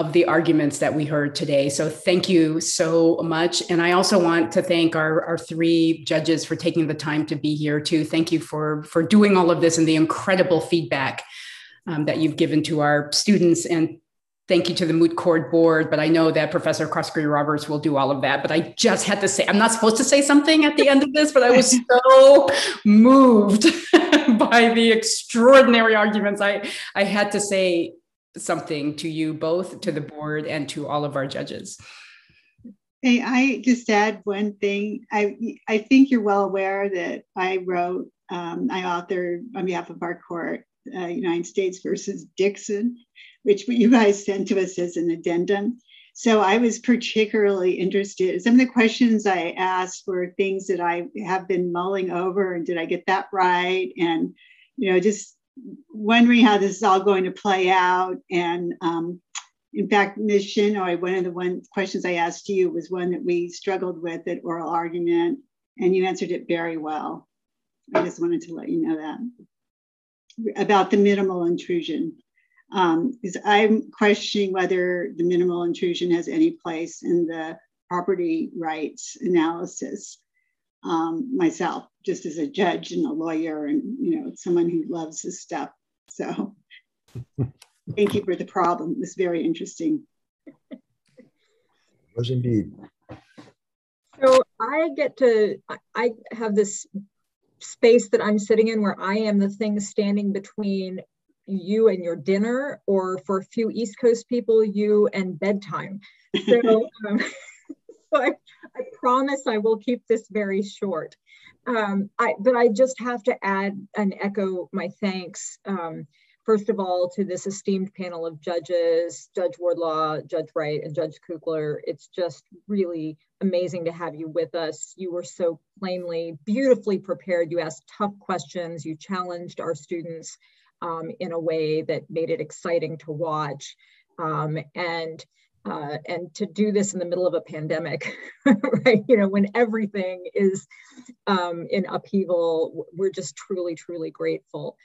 of the arguments that we heard today. So thank you so much. And I also want to thank our, our three judges for taking the time to be here too. Thank you for, for doing all of this and the incredible feedback um, that you've given to our students. And thank you to the Moot Court Board. But I know that Professor Croskery Roberts will do all of that. But I just had to say, I'm not supposed to say something at the end of this, but I was so moved by the extraordinary arguments. I, I had to say something to you both, to the board, and to all of our judges. Hey, I just add one thing. I I think you're well aware that I wrote, um, I authored on behalf of our court, uh, United States versus Dixon, which you guys sent to us as an addendum. So I was particularly interested. Some of the questions I asked were things that I have been mulling over and did I get that right? And, you know, just wondering how this is all going to play out. And um, in fact, Ms. Shenoy, one of the one questions I asked you was one that we struggled with at oral argument, and you answered it very well. I just wanted to let you know that about the minimal intrusion. Because um, I'm questioning whether the minimal intrusion has any place in the property rights analysis um, myself, just as a judge and a lawyer and you know someone who loves this stuff. So thank you for the problem. It was very interesting. It was indeed. So I get to I have this space that I'm sitting in where I am the thing standing between you and your dinner, or for a few East Coast people, you and bedtime. So, um, so I, I promise I will keep this very short. Um, I, but I just have to add and echo my thanks, um, first of all, to this esteemed panel of judges, Judge Wardlaw, Judge Wright, and Judge Kugler. It's just really amazing to have you with us. You were so plainly, beautifully prepared. You asked tough questions. You challenged our students um, in a way that made it exciting to watch. Um, and uh, and to do this in the middle of a pandemic, right? You know, when everything is um, in upheaval, we're just truly, truly grateful.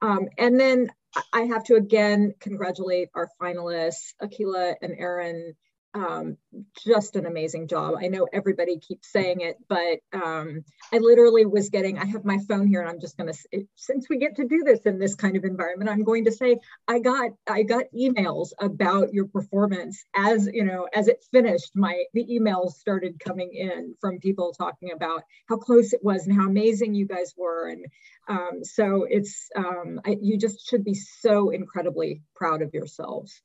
Um, and then I have to again congratulate our finalists, Akila and Aaron, um, just an amazing job. I know everybody keeps saying it, but um, I literally was getting, I have my phone here and I'm just gonna, since we get to do this in this kind of environment, I'm going to say, I got, I got emails about your performance as, you know, as it finished, my, the emails started coming in from people talking about how close it was and how amazing you guys were. And um, so it's, um, I, you just should be so incredibly proud of yourselves.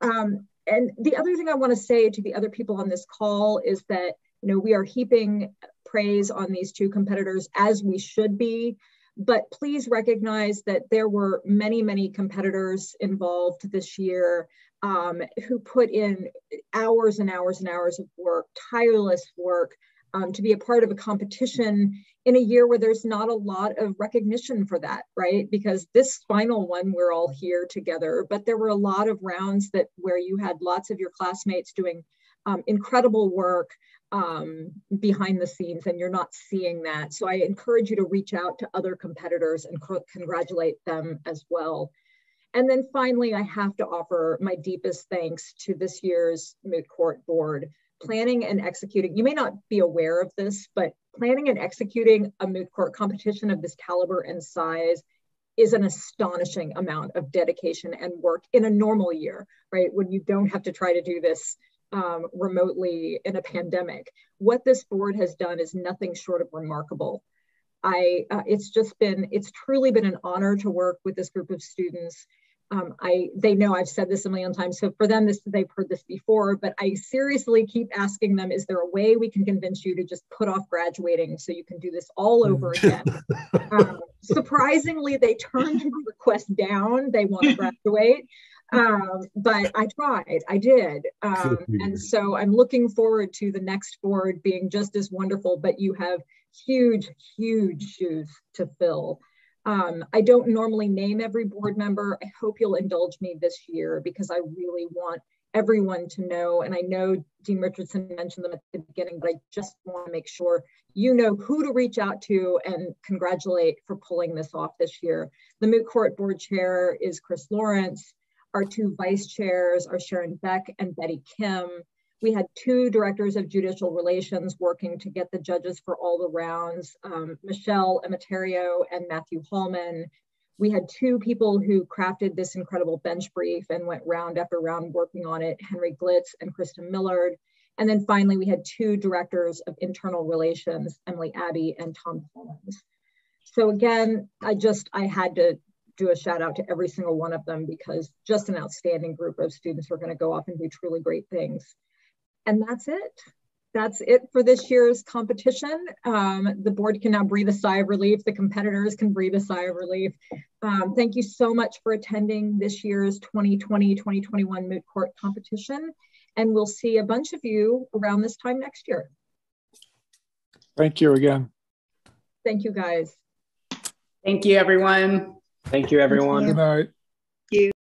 Um, and the other thing I want to say to the other people on this call is that you know we are heaping praise on these two competitors as we should be. But please recognize that there were many many competitors involved this year um, who put in hours and hours and hours of work tireless work um, to be a part of a competition in a year where there's not a lot of recognition for that, right? Because this final one, we're all here together, but there were a lot of rounds that where you had lots of your classmates doing um, incredible work um, behind the scenes, and you're not seeing that. So I encourage you to reach out to other competitors and congratulate them as well. And then finally, I have to offer my deepest thanks to this year's Moot Court Board planning and executing, you may not be aware of this, but planning and executing a moot court competition of this caliber and size is an astonishing amount of dedication and work in a normal year, right? When you don't have to try to do this um, remotely in a pandemic. What this board has done is nothing short of remarkable. I, uh, it's just been, it's truly been an honor to work with this group of students um, I they know I've said this a million times. So for them, this they've heard this before, but I seriously keep asking them: Is there a way we can convince you to just put off graduating so you can do this all over again? um, surprisingly, they turned the request down. They want to graduate. Um, but I tried, I did. Um, and so I'm looking forward to the next board being just as wonderful, but you have huge, huge shoes to fill. Um, I don't normally name every board member. I hope you'll indulge me this year because I really want everyone to know. And I know Dean Richardson mentioned them at the beginning, but I just want to make sure you know who to reach out to and congratulate for pulling this off this year. The Moot Court Board Chair is Chris Lawrence. Our two vice chairs are Sharon Beck and Betty Kim. We had two directors of judicial relations working to get the judges for all the rounds, um, Michelle Emeterio and Matthew Hallman. We had two people who crafted this incredible bench brief and went round after round working on it, Henry Glitz and Krista Millard. And then finally, we had two directors of internal relations, Emily Abbey and Tom Collins. So again, I just, I had to do a shout out to every single one of them because just an outstanding group of students who are gonna go off and do truly great things. And that's it. That's it for this year's competition. Um, the board can now breathe a sigh of relief. The competitors can breathe a sigh of relief. Um, thank you so much for attending this year's 2020-2021 Moot Court competition. and we'll see a bunch of you around this time next year. Thank you again. Thank you, guys. Thank you, everyone. Thank you, everyone. Good night.